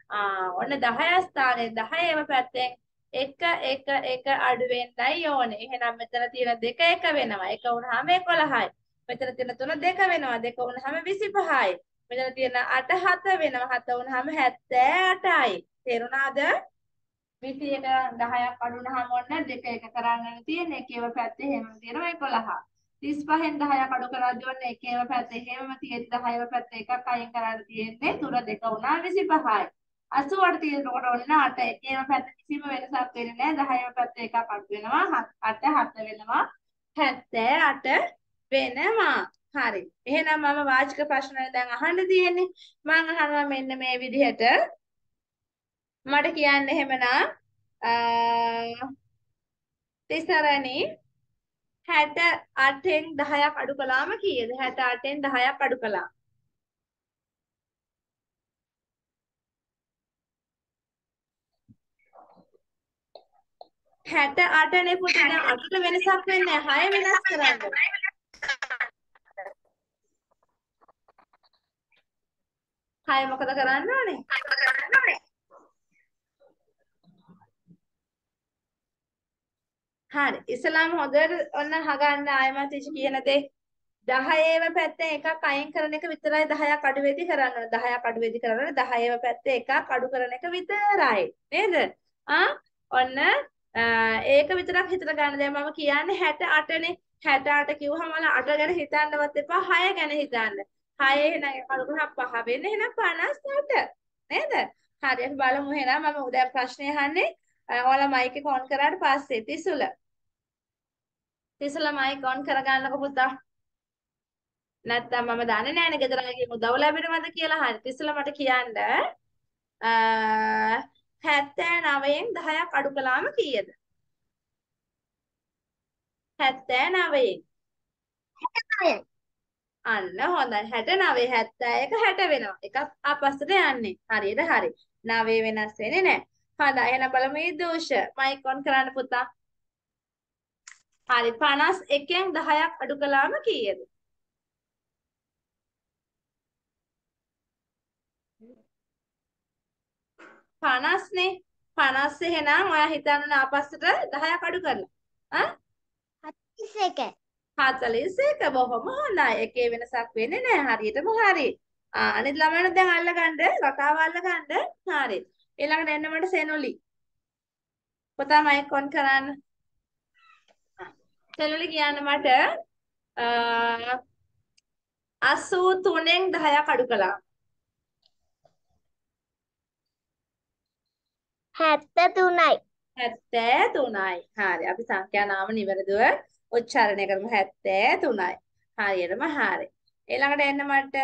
ආ ඔන්න 10 ස්ථානයේ 10ම පැත්තෙන් එක එක එක අඩු වෙන්නයි ඕනේ. එහෙනම් මෙතන තියෙන දෙක එක වෙනවා. එක වුණාම 11යි. මෙතන තියෙන තුන දෙක වෙනවා. දෙක වුණාම 25යි. මෙතන තියෙන 8 7 වෙනවා. 7 වුණාම 78යි. තේරුණාද? 21 10ක් අඩු වුණාම ඔන්න දෙක එක කරන්න තියෙන එකේව පැත්තේ එහෙම තියෙනවා 11. 35න් 10ක් අඩු කරද්දී ඔන්න එකේව පැත්තේ එහෙමම තියෙද්දි 10ව පැත්තේ එකක් අයින් කරන්න තියෙන්නේ තුන දෙක වුණා 25යි. 80ට තියෙනකොට ඔන්න 8 එකේව පැත්තේ කිසිම වෙනසක් වෙන්නේ නැහැ 10ව පැත්තේ එකක් අඩු වෙනවා 8 7 වෙනවා 78 වෙනවා. හරි. එහෙනම් මම වාචික ප්‍රශ්න දැන් අහන්න තියෙන්නේ. මම අහනවා මෙන්න මේ විදිහට. මට කියන්න එහෙමනම් අ තිසරණි 68න් 10ක් අඩු කළාම කීයද? 68න් 10ක් අඩු කළා. හැට අටනේ පුතේ දැන් අටට වෙනසක් වෙන්නේ නැහැ. හය වෙනස් කරන්න. හය මොකද කරන්න ඕනේ? හරි. ඉස්සලාම හොඳට ඔන්න අහගන්න ආයමත් ඉච්ච කියන දේ. 10ේව පැත්තෙන් එකක් අයින් කරන එක විතරයි 10ක් අඩු වෙදි කරන්න ඕනේ. 10ක් අඩු වෙදි කරන්න ඕනේ. 10ේව පැත්තේ එකක් අඩු කරන එක විතරයි. නේද? ආ ඔන්න ඒක විතරක් හිතට ගන්න. දැන් මම කියන්නේ 68නේ. 68 කිව්වම මම 8 ගැන හිතන්නවත් එපා 6 ගැන හිතන්න. 6 එහෙනම් කඩු කරා 5 වෙන්නේ එහෙනම් 58. නේද? හරි අපි බලමු එහෙනම් මම දැන් ප්‍රශ්නේ අහන්නේ ඔයාලා මයික් එක ඔන් කරාට පස්සේ තිසුල. තිසුල මයික් ඔන් කරගන්නකො පුතා. නැත්තම් මම දන්නේ නැහැනේ ගෙදර අයගෙන් උදව් ලැබෙනවද කියලා. හරි තිසුල මට කියන්න. අ 79න් 10ක් අඩු කළාම කීයද? 79න් අන්න හොඳයි 69 71 60 වෙනවා. එකක් ආපස්සට යන්නේ. හරියට හරි. 9 වෙනස් වෙන්නේ නැහැ. හොඳයි එහෙනම් බලමු ඊදෝෂ. මයික් ඔන් කරන්න පුතා. හරි 51න් 10ක් අඩු කළාම කීයද? පනස්නේ. පනස් එහෙනම් ඔයා හිතන්න ආපස්සට 10ක් අඩු කරලා. ඈ 41 41 බොහොම හොඳයි. එකේ වෙනසක් වෙන්නේ නැහැ හරියටම හරි. ආ අනිත් ළමයින්ට දැන් අල්ලගන්න රටාව අල්ලගන්න. හරි. ඊළඟට එන්න මට සෙනොලි. පුතා මයික් ඔන් කරන්න. සෙනොලි කියන්න මට 83න් 10ක් අඩු කළා 73යි 73යි. හරි. අපි සංඛ්‍යා නාම නිවැරදිව උච්චාරණය කරමු 73යි. හරියටම හරි. ඊළඟට එන්න මට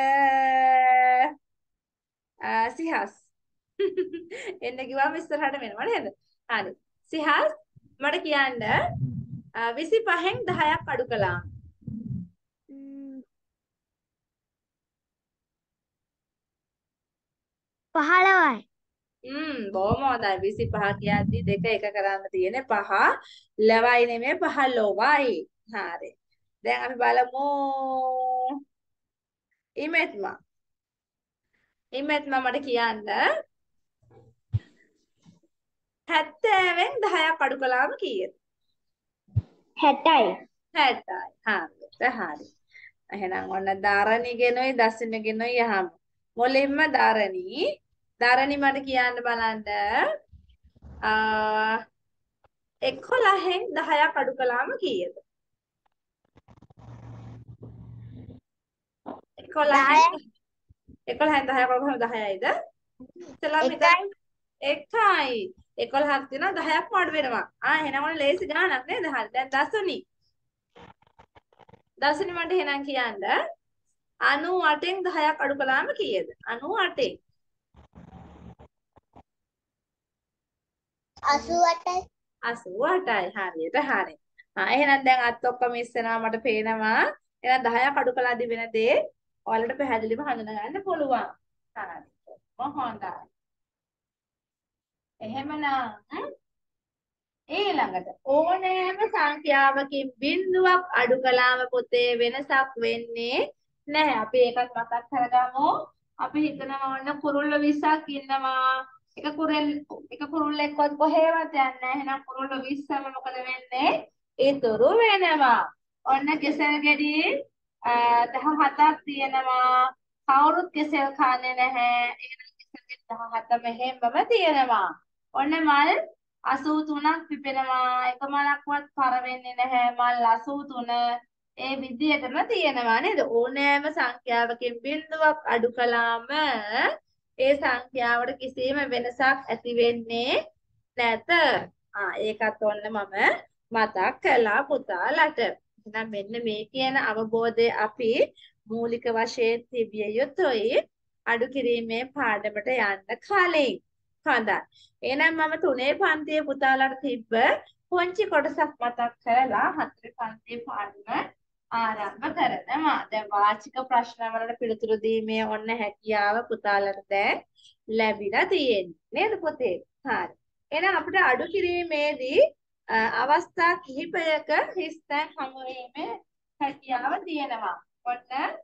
සිහස්. එන්න කිව්වම ඉස්සරහට වෙනවා නේද? හරි. සිහස් මට කියන්න 25න් 10ක් අඩු කළාම පහළවයි හ්ම් බොහොම හොඳයි. 25 කියද්දි දෙක එක කරන්න තියෙන්නේ 5 ලවයි නෙමෙයි 15යි හරි. දැන් අපි බලමු. ඉමෙත්මා. ඉමෙත්මා මට කියන්න. 70න් 10ක් අඩු කළාම කීයද? 60යි 60යි හරියට හරි. එහෙනම් ඔන්න දරණිගෙනුයි දසිනගෙනුයි යහම. මුලින්ම දරණී දරණි මට කියන්න බලන්න. 11න් 10ක් අඩු කළාම කීයද? 11න් 11න් 10ක් අඩු කළාම 10යිද ඉතලා මෙතන එකයි. 11ක් තියෙනවා 10ක් අඩු වෙනවා. ආ එහෙනම් ඔන්න ලේසි ගානක් නේද? හරි. දැන් දසුනි. දසුනි මට එහෙනම් කියන්න. 98න් 10ක් අඩු කළාම කීයද? 98න් 88යි 88යි හරියට හරි. ආ එහෙනම් දැන් අත් ඔක්කොම ඉස්සෙනවා මට පේනවා. එහෙනම් 10ක් අඩු කළාදී වෙන දේ ඔයාලට පැහැදිලිව හඳුනා ගන්න පුළුවන්. හරි. හොඳයි. එහෙමනම් ඊළඟට ඕනෑම සංඛ්‍යාවකින් බිඳුවක් අඩු කළාම පොතේ වෙනසක් වෙන්නේ නැහැ. අපි ඒකත් මතක් කරගමු. අපි හිතනවා ඔන්න කුරුල්ල 20ක් ඉන්නවා. එක කුරුල් එක කුරුල්ලෙක්වත් කොහෙවත් යන්නේ නැහැ. එහෙනම් කුරුල්ල 20ම මොකද වෙන්නේ? ඉතුරු වෙනවා. ඔන්න කෙසෙල් ගෙඩි 17ක් තියෙනවා. කවුරුත් කෙසෙල් කන්නේ නැහැ. එහෙනම් කෙසෙල් ගෙඩි 17 මෙහෙම්මම තියෙනවා. ඔන්න මල් 83ක් පිපෙනවා. එක මලක්වත් පර වෙන්නේ නැහැ. මල් 83 ඒ විදිහටම තියෙනවා නේද? ඕනෑම සංඛ්‍යාවකින් බිඳුවක් අඩු කළාම ඒ සංඛ්‍යාවට කිසිම වෙනසක් ඇති වෙන්නේ නැත. ආ ඒකත් ඔන්න මම මතක් කළා පුතාලට. එහෙනම් මෙන්න මේ කියන අවබෝධය අපි මූලික වශයෙන් තිබිය යුතුයි අඩු කිරීමේ පාඩමට යන්න කලින්. හොඳයි. එහෙනම් මම තුනේ පන්තියේ පුතාලට තිබ්බ පුංචි කොටසක් මතක් කරලා හතරේ පන්තියේ පාඩම ආරම්භ කරනවා. දැන් වාචික ප්‍රශ්න වලට පිළිතුරු දීමේ ඔන්න හැකියාව පුතාලට දැන් ලැබිලා තියෙන්නේ. නේද පුතේ? හරි. එහෙනම් අපිට අඩු කිරීමේදී අවස්ථා කිහිපයක හිස්තැන් හමු වීමේ හැකියාව තියෙනවා. ඔන්න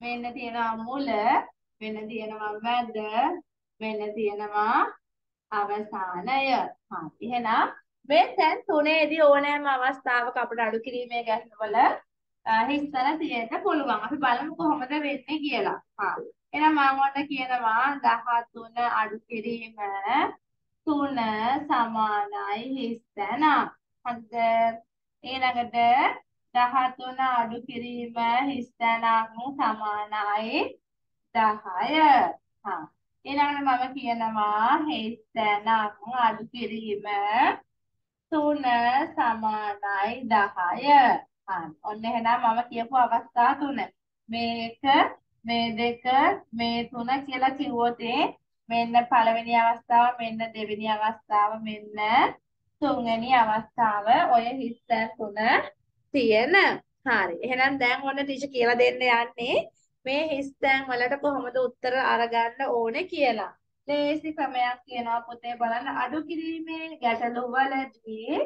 මෙන්න තියෙනවා මුල, මෙන්න තියෙනවා මැද, මෙන්න තියෙනවා අවසානය. හරි. එහෙනම් මේ තැන් තුනේදී ඕනෑම අවස්ථාවක අපිට අඩු කිරීමේ ගැටවල හිස්තන තියෙන්න පුළුවන්. අපි බලමු කොහොමද වෙන්නේ කියලා. හා. එහෙනම් මම ඔන්න කියනවා 13 අඩු කිරීම 3 සමානයි හිස්තන. හරිද? ඊළඟට 13 අඩු කිරීම හිස්තනක් සමානයි 10. හා. ඊළඟට මම කියනවා හිස්තනක් අඩු කිරීම 3 සමානයි 10. හරි. ඔන්න එහෙනම් මම කියපු අවස්ථා තුන. මේක, මේ දෙක, මේ තුන කියලා කිව්වොත් මෙන්න පළවෙනි අවස්ථාව, මෙන්න දෙවෙනි අවස්ථාව, මෙන්න තුන්වෙනි අවස්ථාව ඔය හිස්තැන් තුන තියෙන. හරි. එහෙනම් දැන් ඔන්න ටීචර් කියලා දෙන්න යන්නේ මේ හිස්තැන් වලට කොහොමද උත්තර අරගන්න ඕනේ කියලා. ලේසි ක්‍රමයක් කියනවා පොතේ බලන්න. අඩු කිරීමේ ගැටලු වලදී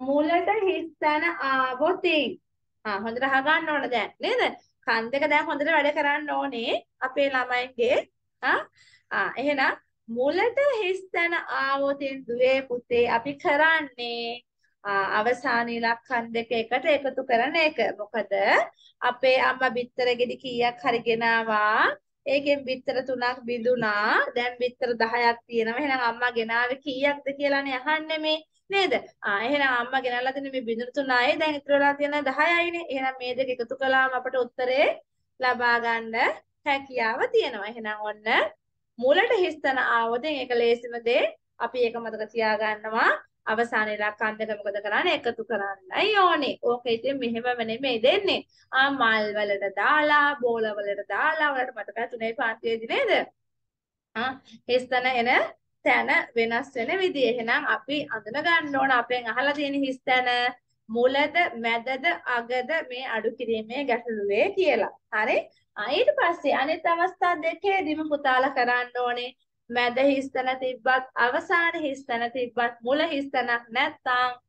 මුලට හිස් තැන ආවොතින් ආ හොඳට අහගන්න ඕන දැන් නේද? කන් දෙක දැන් හොඳට වැඩ කරන්න ඕනේ අපේ ළමයින්ගේ. ආ ආ එහෙනම් මුලට හිස් තැන ආවොතින් දුවේ පුතේ අපි කරන්නේ අවසාන ඉලක්කම් දෙක එකට එකතු කරන එක. මොකද අපේ අම්මා බිත්තර ගෙඩි කීයක් හරි ගෙනාවා ඒකෙන් බිත්තර තුනක් බිඳුනා දැන් බිත්තර 10ක් තියෙනවා එහෙනම් අම්මා ගෙනාවේ කීයක්ද කියලානේ අහන්නේ මේ නේද? ආ එහෙනම් අම්මා ගෙනල්ලා තියෙන මේ බිඳුරු තුනයි දැන් ඉතුරු වෙලා තියෙන 10යිනේ. එහෙනම් මේ දෙක එකතු කළාම අපට උත්තරේ ලබා ගන්න හැකියාව තියෙනවා. එහෙනම් ඔන්න මුලට හිස්තන ආවොතින් ඒක ලේසිම දේ අපි ඒක මතක තියාගන්නවා. අවසාන ඉලක්කම් දෙක මොකද කරන්නේ එකතු කරන්නයි ඕනේ. ඕක ඉතින් මෙහෙමම නෙමෙයි දෙන්නේ. ආ මල් වලට දාලා, බෝල වලට දාලා වලට මතකයි තුනේ පාන්තියේදී නේද? ආ හිස්තන එන තැන වෙනස් වෙන විදිය. එහෙනම් අපි අඳුන ගන්න ඕන අපෙන් අහලා තියෙන හිස් තැන මුලද මැදද අගද මේ අඩු කිරීමේ ගැටලුවේ කියලා. හරි? ඊට පස්සේ අනිත් අවස්ථා දෙකේදීම පුතාලා කරන්න ඕනේ මැද හිස්තන තිබ්බත් අවසාන හිස්තන තිබ්බත් මුල හිස්තනක් නැත්නම්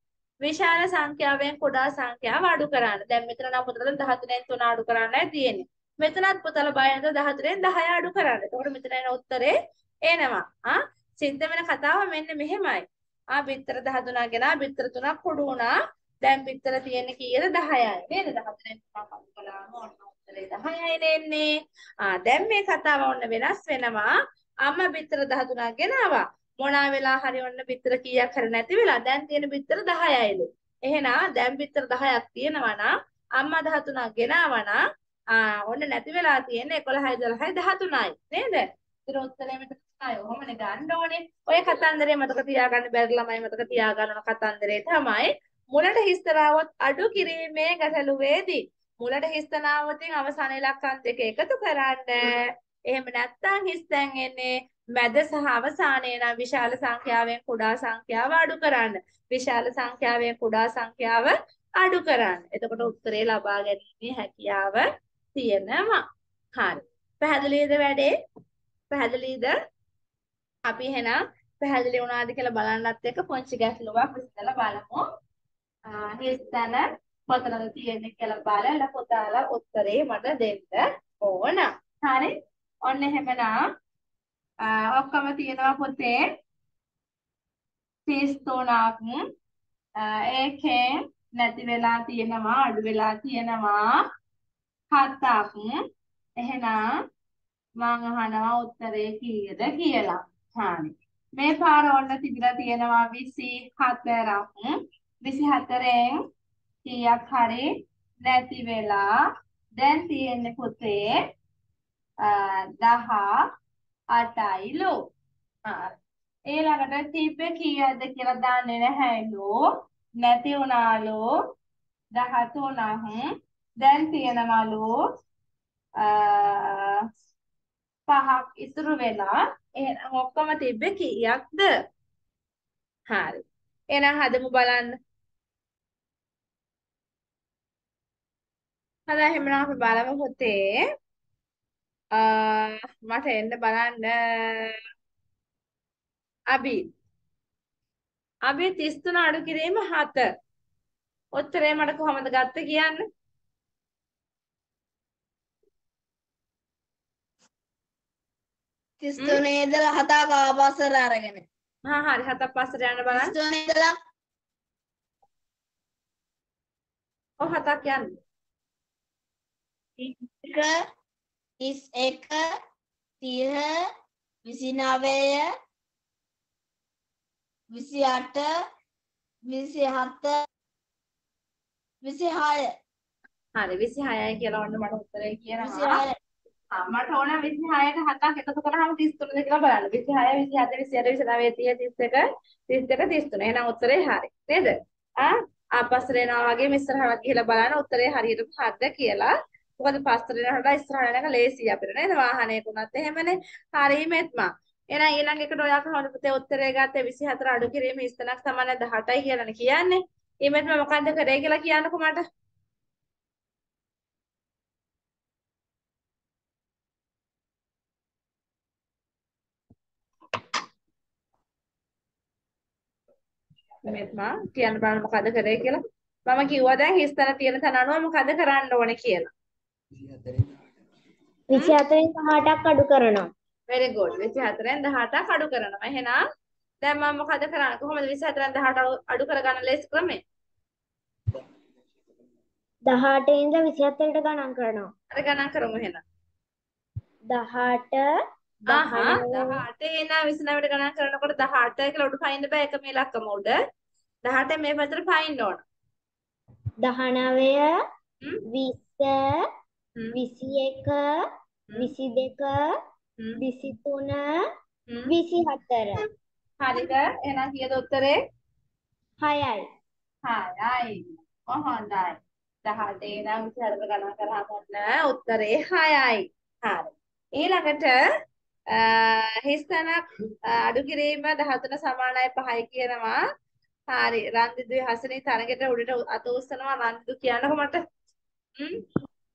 විශාල සංඛ්‍යාවෙන් කුඩා සංඛ්‍යාව අඩු කරන්න. දැන් මෙතන නම් පුතලා 13න් 3 අඩු කරන්නයි තියෙන්නේ. මෙතනත් පුතලා බය නැතුව 14න් 10 අඩු කරන්න. එතකොට මෙතන එන උත්තරේ එනවා. ආ සිද්ධ වෙන කතාව මෙන්න මෙහෙමයි. ආ බිත්තර 13 ගෙනා බිත්තර 3ක් කුඩු වුණා. දැන් බිත්තර තියෙන්නේ කීයද 10යි. නේද? 14න් 3ක් අඩු කළාම ඔන්න උත්තරේ 10යි නෙන්නේ. ආ දැන් මේ කතාව ඔන්න වෙනස් වෙනවා. අම්මා බිත්තර 13ක් ගෙනාවා. මොනා වෙලා හරි ඔන්න බිත්තර කීයක් හරි නැති වෙලා දැන් තියෙන බිත්තර 10යිලු. එහෙනම් දැන් බිත්තර 10ක් තියෙනවා නම් අම්මා 13ක් ගෙනාවා නම් ආ ඔන්න නැති වෙලා තියෙන්නේ 11යි 12යි 13යි නේද? ඉතින් උත්තරේ මෙතන අය ඔහොමනේ ගන්න ඕනේ. ඔය කතන්දරේ මතක තියාගන්න බැරි ළමයි මතක තියාගන්න ඕන කතන්දරේ තමයි මුලට හිස්තරාවොත් අඩු කිරීමේ ගැටලුවේදී මුලට හිස්තනාවතින් අවසාන ඉලක්කම් දෙක එකතු කරන්න. එහෙම නැත්නම් හිස්තැන් එන්නේ මැද සහ අවසානයේ නම් විශාල සංඛ්‍යාවෙන් කුඩා සංඛ්‍යාව අඩු කරන්න. විශාල සංඛ්‍යාවෙන් කුඩා සංඛ්‍යාව අඩු කරන්න. එතකොට උත්තරේ ලබා ගැනීමේ හැකියාව තියෙනවා. හරි. පැහැදිලිද වැඩේ? පැහැදිලිද? අපි එහෙනම් පැහැදිලි වුණාද කියලා බලන්නත් එක්ක පොන්චි ගැටලුවක් විසඳලා බලමු. හිස්තන කොතනද තියෙන්නේ කියලා බලලා පුතාලා උත්තරේ මට දෙන්න ඕන. හරි. ඔන්න එහෙමනම් ඔක්කොම තියෙනවා පොතේ 33ක් ඒකෙන් නැති වෙලා තියෙනවා අඩු වෙලා තියෙනවා හතක්. එහෙනම් මම අහනවා උත්තරේ කීයද කියලා. හරි. මේ පාර ඔන්න තිබිලා තියෙනවා 24ක්. 24න් කීයක් හරි නැති වෙලා දැන් තියෙන්නේ පුතේ 18යිලු. හරි. ඊළඟට තිබ්බේ කීයද කියලා දන්නේ නැහැලු. නැති වුණාලු 13ක්. දැන් තියෙනවලු පහක් ඉතුරු වෙලා එහෙනම් ඔක්කොම තිබ්බේ කීයක්ද? හරි. එහෙනම් හදමු බලන්න. හදා එහෙනම් අපි බලමු පුතේ. මට එන්න බලන්න. අබි. අබි 33 අඩු කිරීම 7. උත්තරේ මට කොහමද ගත්තේ කියන්න? තිස් තුනේ ඉඳලා හතක් ආපස්සට අරගෙන. හා හරි හතක් පස්සට යන්න බලන්න. තිස් තුනේ ඉඳලා ඔව් හතක් යන්න. එක තිස් එක තිහ විසිනවය විසි අට විසි හත විසි හය හරි 26යි කියලා ඔන්න මට උත්තරේ විසි කියනවා. මට ඕන 26ට 7ක් එකතු කරාම 33ද කියලා බලන්න. 26 27 28 29 30 31 33. එහෙනම් උත්තරේ හරි. නේද? ආ ආපස්සට එනවා වගේ ඉස්සරහට ගිහලා බලන්න උත්තරේ හරියටම හරිද කියලා. මොකද පස්සට යනකොට ඉස්සරහට යනක ලේසි අපිට නේද? වාහනයක උනත් එහෙමනේ. හරි මෙත්මා. එහෙනම් ඊළඟ එකට ඔයා කොහොමද පුතේ උත්තරේ ගත්තේ 24 අඩු කිරීම ඉස්තනක් සමාන 18යි කියලානේ කියන්නේ. ඊමෙත්ම මොකද්ද කරේ කියලා කියන්නකෝ මට. මෙත්මා කියන්න බලන්න මොකද කරේ කියලා. මම කිව්වා දැන් හිස්තන තියෙන තැන අනුව මොකද කරන්න ඕනේ කියලා. 24න් 18ක් අඩු කරනවා. very good 24න් 18ක් අඩු කරනවා. එහෙනම් දැන් මම මොකද කරන්නේ? කොහොමද 24න් 18 අඩු කරගන්න ලේසි ක්‍රමය? 18 ඉඳලා 27ට ගණන් කරනවා. අර ගණන් කරමු එහෙනම්. 18 ආහා 18 ඉඳලා 29ට ගණන් කරනකොට 18 කියලා උඩ පයින්න බෑ එක මේ ලක්කම උඩ. 18 මේ පැත්තට පයින්න ඕන. 19 20 විසි එක විසි දෙක විසි තුන විසි හතර හරිද? එහෙනම් කීයද උත්තරේ? හයයි. හයයි. කොහොඳයි දහට එහෙනම් විසි ගණන් කරාම ඔන්න උත්තරේ හයයි. හරි. ඊළඟට හිස්තනක් අඩු කිරීම 13 සමානයි 5යි කියනවා. හරි. රන්දිදුවේ හසනේ තරගයට උඩට අත උස්සනවා. රන්දිදු කියනකො මට.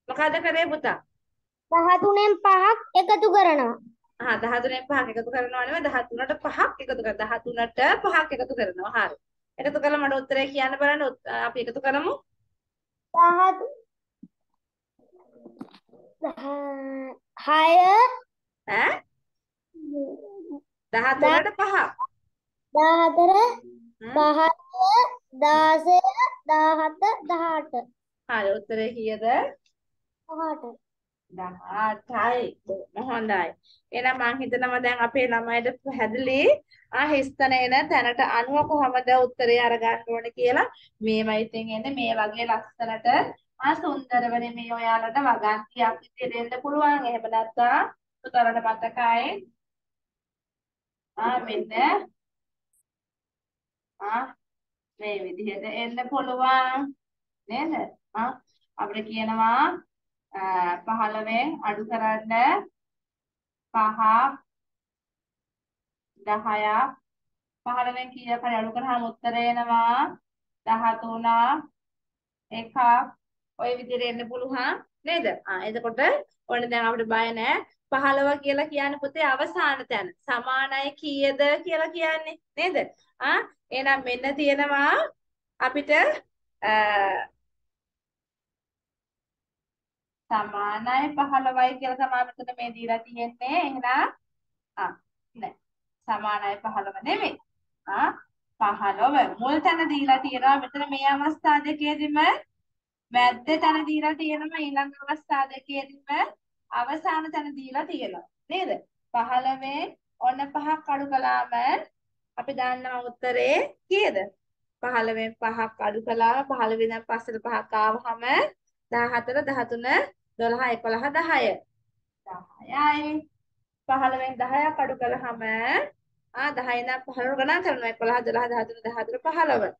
මොකද කරේ පුතා? 13න් 5ක් එකතු කරනවා. ආ 13න් 5ක් එකතු කරනවා නෙවෙයි 13ට 5ක් එකතු කරනවා. 13ට 5ක් එකතු කරනවා. හරි. එකතු කරලා මට උත්තරේ කියන්න බලන්න. අපි එකතු කරමු. 10 6 ඈ? 13ට 5ක් 14 හ්ම්. 15 16 17 18 හරි උත්තරේ කීයද 18 18යි බොහොම හොඳයි. එහෙනම් මං හිතනවා දැන් අපේ ළමයිට පැහැදිලි ආ හිස්තන එන තැනට අනුව කොහමද උත්තරේ අරගන්න ඕනේ කියලා. මේවා ඉතින් එන්නේ. මේ වගේ ලස්සනට ආ සුන්දරවනේ මේ ඔයාලට වගන්තියක් විදියට දෙන්න පුළුවන්. එහෙම නැත්නම් පුතාලට මතකයි ආ මෙන්න ආ මේ විදිහට එන්න පුළුවන්. නේද? ආ අපිට කියනවා අ, 15න් අඩු කරන්න 5ක් 10ක් 15න් කීයක් හරි අඩු කරාම උත්තරේ එනවා 13ක් එකක් ওই විදිහට එන්න පුළුවන් නේද? ආ එතකොට ඔන්න දැන් අපිට බය නැහැ. 15 කියලා කියන්නේ පුතේ අවසාන තැන. සමානයි කීයද කියලා කියන්නේ නේද? ආ එහෙනම් මෙන්න තියෙනවා අපිට අ, සමානයි 15යි කියලා තමයි මෙතන මේ දීලා තියෙන්නේ. එහෙනම් ආ නෑ. සමානයි 15 නෙමෙයි. ආ 15 මුල් තැන දීලා තියෙනවා. මෙතන මේ අවස්ථා දෙකේදීම මැද්දේ තැන දීලා තියෙනවා. ඊළඟ අවස්ථා දෙකේදීම අවසාන තැන දීලා තියෙනවා. නේද? 15 ඔන්න පහක් අඩු කළාම අපි දන්නවා උත්තරේ කීයද? 15න් පහක් අඩු කළාම 15 ඉඳන් පස්සට පහක් ආවහම 14 13 12 11 10 10යි 15න් 10ක් අඩු කළාම ආ 10 ඉඳන් 15 ගණන් කරනවා. 11 12 13 14 15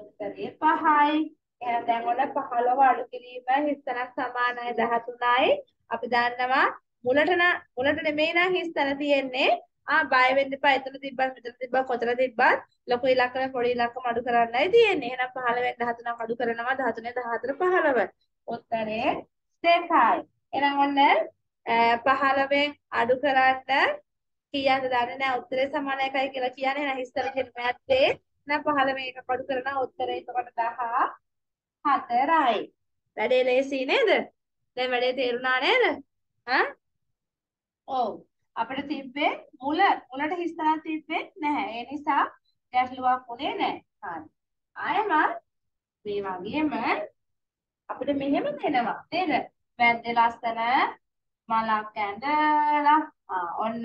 උත්තරේ 5යි එහෙනම් දැන් ඔන්න 15 අඩු කිරීම හිස්තනක් සමානයි 13යි අපි දන්නවා මුලට න මුලට නෙමෙයි නම් හිස්තන තියෙන්නේ. ආ බය වෙන්න එපා. එතන තිබ්බත් මෙතන තිබ්බත් කොතන තිබ්බත් ලොකු ඉලක්කම පොඩි ඉලක්කම අඩු කරන්නයි තියෙන්නේ. එහෙනම් 15න් 13ක් අඩු කරනවා. 13 14 15 උත්තරේ දෙකයි. එහෙනම් ඔන්න අ, 15න් අඩු කරන්න කීයද දන්නේ නැහැ උත්තරේ සමාන එකයි කියලා කියන්නේ නැහැ හිස්තන කියන මැත්තේ නම් 15 එකක් අඩු කරනවා උත්තරේ එතකොට 14යි වැඩේ ලේසි නේද? දැන් වැඩේ තේරුණා නේද? ඈ? ඔව්. අපිට තිබ්බේ මුල. මුලට හිස්තනක් තිබ්බේ නැහැ. ඒ නිසා ගැටලුවක් උනේ නැහැ හරි. ආයෙම මේ වගේම අපිට මෙහෙම දෙනවා නේද? මැද්දේ ලස්සන මලක් ඇඳලා ආ ඔන්න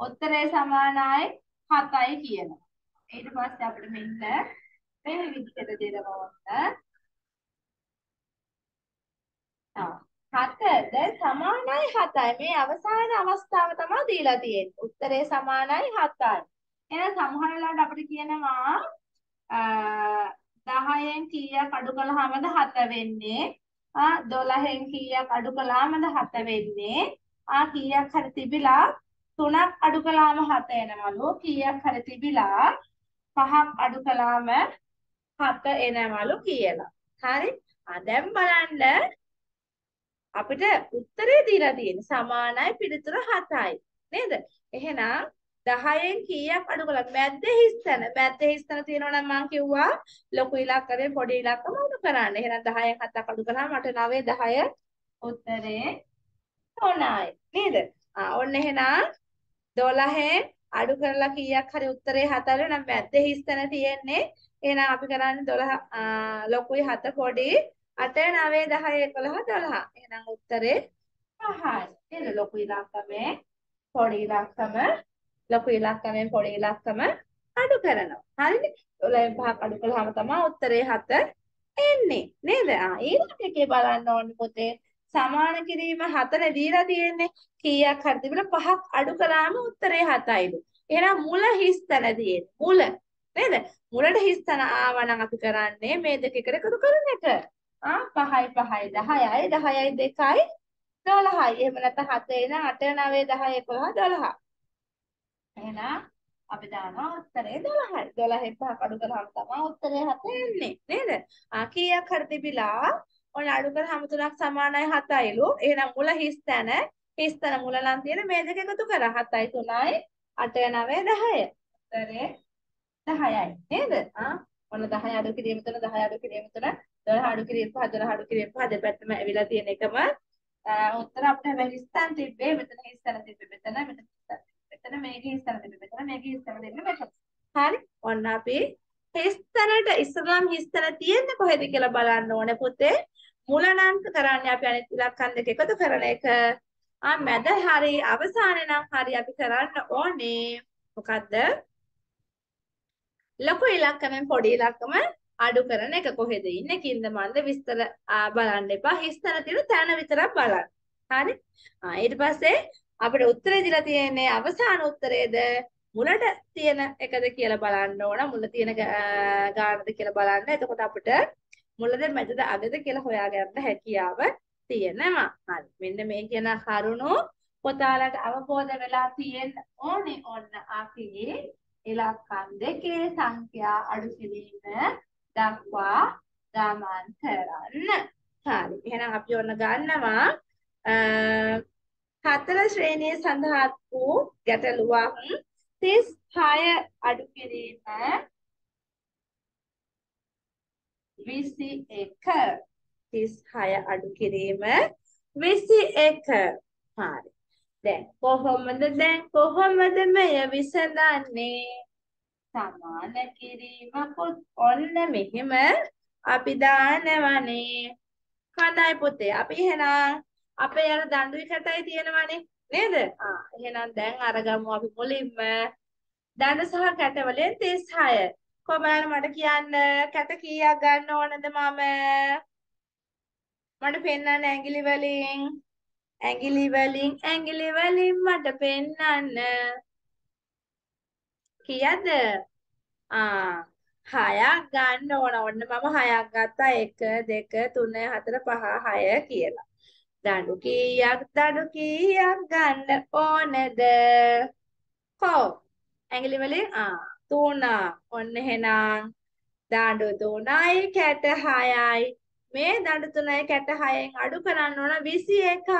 උත්තරේ සමානයි 7යි කියනවා. ඊට පස්සේ අපිට මෙන්න මේ විදිහට දෙනවා ඔන්න. ආ හත දැන් සමානයි 7යි. මේ අවසාන අවස්ථාව තමයි දීලා තියෙන්නේ. උත්තරේ සමානයි 7යි. එහෙනම් සමහර වෙලාවට අපිට කියනවා අ 10න් කීයක් අඩු කළාමද 7 වෙන්නේ? ආ 12න් කීයක් අඩු කළාමද 7 වෙන්නේ? ආ කීයක් හරි තිබිලා 3ක් අඩු කළාම 7 එනවලු. කීයක් හරි තිබිලා 5ක් අඩු කළාම 7 එනවලු කියලා. හරි? ආ දැන් බලන්න අපිට උත්තරේ දීලා තියෙන්නේ සමානයි පිළිතුර 7යි. නේද? එහෙනම් 10න් කීයක් අඩු කළාද? මැද්දේ හිස්තන. මැද්දේ හිස්තන තියෙනවා නම් මම කිව්වා ලොකු ඉලක්කයෙන් පොඩි ඉලක්කම අඩු කරන්න. එහෙනම් 10න් 7ක් අඩු කළාම මට 9 10 උත්තරේ 3යි. නේද? ආ ඔන්න එහෙනම් 12න් අඩු කරලා කීයක් හරි උත්තරේ 7 නම් මැද්දේ හිස්තන තියෙන්නේ. එහෙනම් අපි කරන්නේ 12 ලොකුයි 7 පොඩි 8 9 10 11 12. එහෙනම් උත්තරේ 5යි. නේද? ලොකු ඉලක්කමේ පොඩි ඉලක්කම ලොකු ඉලක්කමෙන් පොඩි ඉලක්කම අඩු කරනවා. හරිනේ? 12න් 5ක් අඩු කළාම තමයි උත්තරේ 7 එන්නේ. නේද? ආ ඊළඟ එකේ බලන්න ඕනේ පොතේ සමාන කිරීම හතරේ දීලා තියෙන්නේ කීයක් හරි තිබුණා පහක් අඩු කළාම උත්තරේ 7යිලු. එහෙනම් මුල හිස්තන තියෙන්නේ. මුල නේද? මුලට හිස්තන ආවනම් අපි කරන්නේ මේ දෙක එකට එකතු කරන එක. ආ 5යි 5යි 10යි 10යි 2යි 12යි. එහෙම නැත්නම් 7 නම් 8 9 10 11 12. එහෙනම් අපි දානවා උත්තරේ 12යි. 12න් පහක් අඩු කරාම තමයි උත්තරේ 7 එන්නේ. නේද? ආ කීයක් හරි තිබිලා ඔන්න අඩු කරාම තුනක් සමානයි 7යිලු. එහෙනම් මුල හිස් තැන හිස් තැන මුල නම් තියෙන මේ දෙක එකතු කරා 7යි 3යි 8 9 10. උත්තරේ 10යි. නේද? ආ ඔන්න 10 අඩු කිරීම තුන 10 අඩු කිරීම තුන 12 අඩු කිරීම පහ 12 අඩු කිරීම පහ දෙපැත්තම ඇවිල්ලා තියෙන එකම උත්තර අපිට හැබැයි හිස් තැන තිබ්බේ මෙතන හිස් තැන තිබ්බේ මෙතන මෙතන හිස් තැන මෙතන මේකේ හිස්තන දෙන්න මෙතන මේකේ හිස්තන දෙන්න මෙතන. හරි. ඔන්න අපි හිස්තනට ඉස්සරලම් හිස්තන තියෙන්නේ කොහෙද කියලා බලන්න ඕනේ පුතේ. මුල නම් කරන්නේ අපි අනිත් ඉලක්කම් දෙක එකතු කරන එක. ආ මැද හරි අවසානයේ නම් හරි අපි කරන්න ඕනේ. මොකද්ද? ලොකු ඉලක්කමෙන් පොඩි ඉලක්කම අඩු කරන එක කොහෙද ඉන්නේ කින්ද මන්ද විස්තර බලන්න එපා. හිස්තන තියෙන තැන විතරක් බලන්න. හරි. ආ ඊට පස්සේ අපිට උත්තරේ දීලා තියෙන්නේ අවසාන උත්තරේද මුලට තියෙන එකද කියලා බලන්න ඕන මුල තියෙන ගානද කියලා බලන්න. එතකොට අපිට මුලද මැදද අගද කියලා හොයාගන්න හැකියාව තියෙනවා. හරි. මෙන්න මේ කියන කරුණු පොතාලට අවබෝධ වෙලා තියෙන්න ඕනේ. ඔන්න අපි ඉලක්කම් දෙකේ සංඛ්‍යා අඩු කිරීම දක්වා ගමන් කරන්න. හරි. එහෙනම් අපි ඔන්න ගන්නවා හතර ශ්‍රේණිය සඳහන් වූ ගැටලුවක්. 36 අඩු කිරීම 21 36 අඩු කිරීම 21 හරි. දැන් කොහොමද? දැන් කොහොමද මෙය විසඳන්නේ? සමාන කිරීමකුත් ඔන්න මෙහෙම අපි දානවනේ. හොඳයි පුතේ අපි එහෙනම් අපේ අර දඬුයි කැටයි තියෙනවනේ නේද? ආ එහෙනම් දැන් අරගමු අපි මුලින්ම දඬු සහ කැට වලින් 36. කොහමද මට කියන්න කැට කීයක් ගන්න ඕනද මම? මට පෙන්වන්න ඇඟිලි වලින් ඇඟිලි වලින් ඇඟිලි වලින් මට පෙන්වන්න කීයද? ආ හයක් ගන්න ඕන. ඔන්න මම හයක් ගත්තා. 1 2 3 4 5 6 කියලා. දඩු කීයක් දඩු කීයක් ගන්න ඕනද? කෝ ඇඟිලි වලින් ආ තුනක් ඔන්න එහෙනම්. දඬු තුනයි කැට හයයි. මේ දඬු තුනයි කැට හයෙන් අඩු කරන්න ඕන 21ක්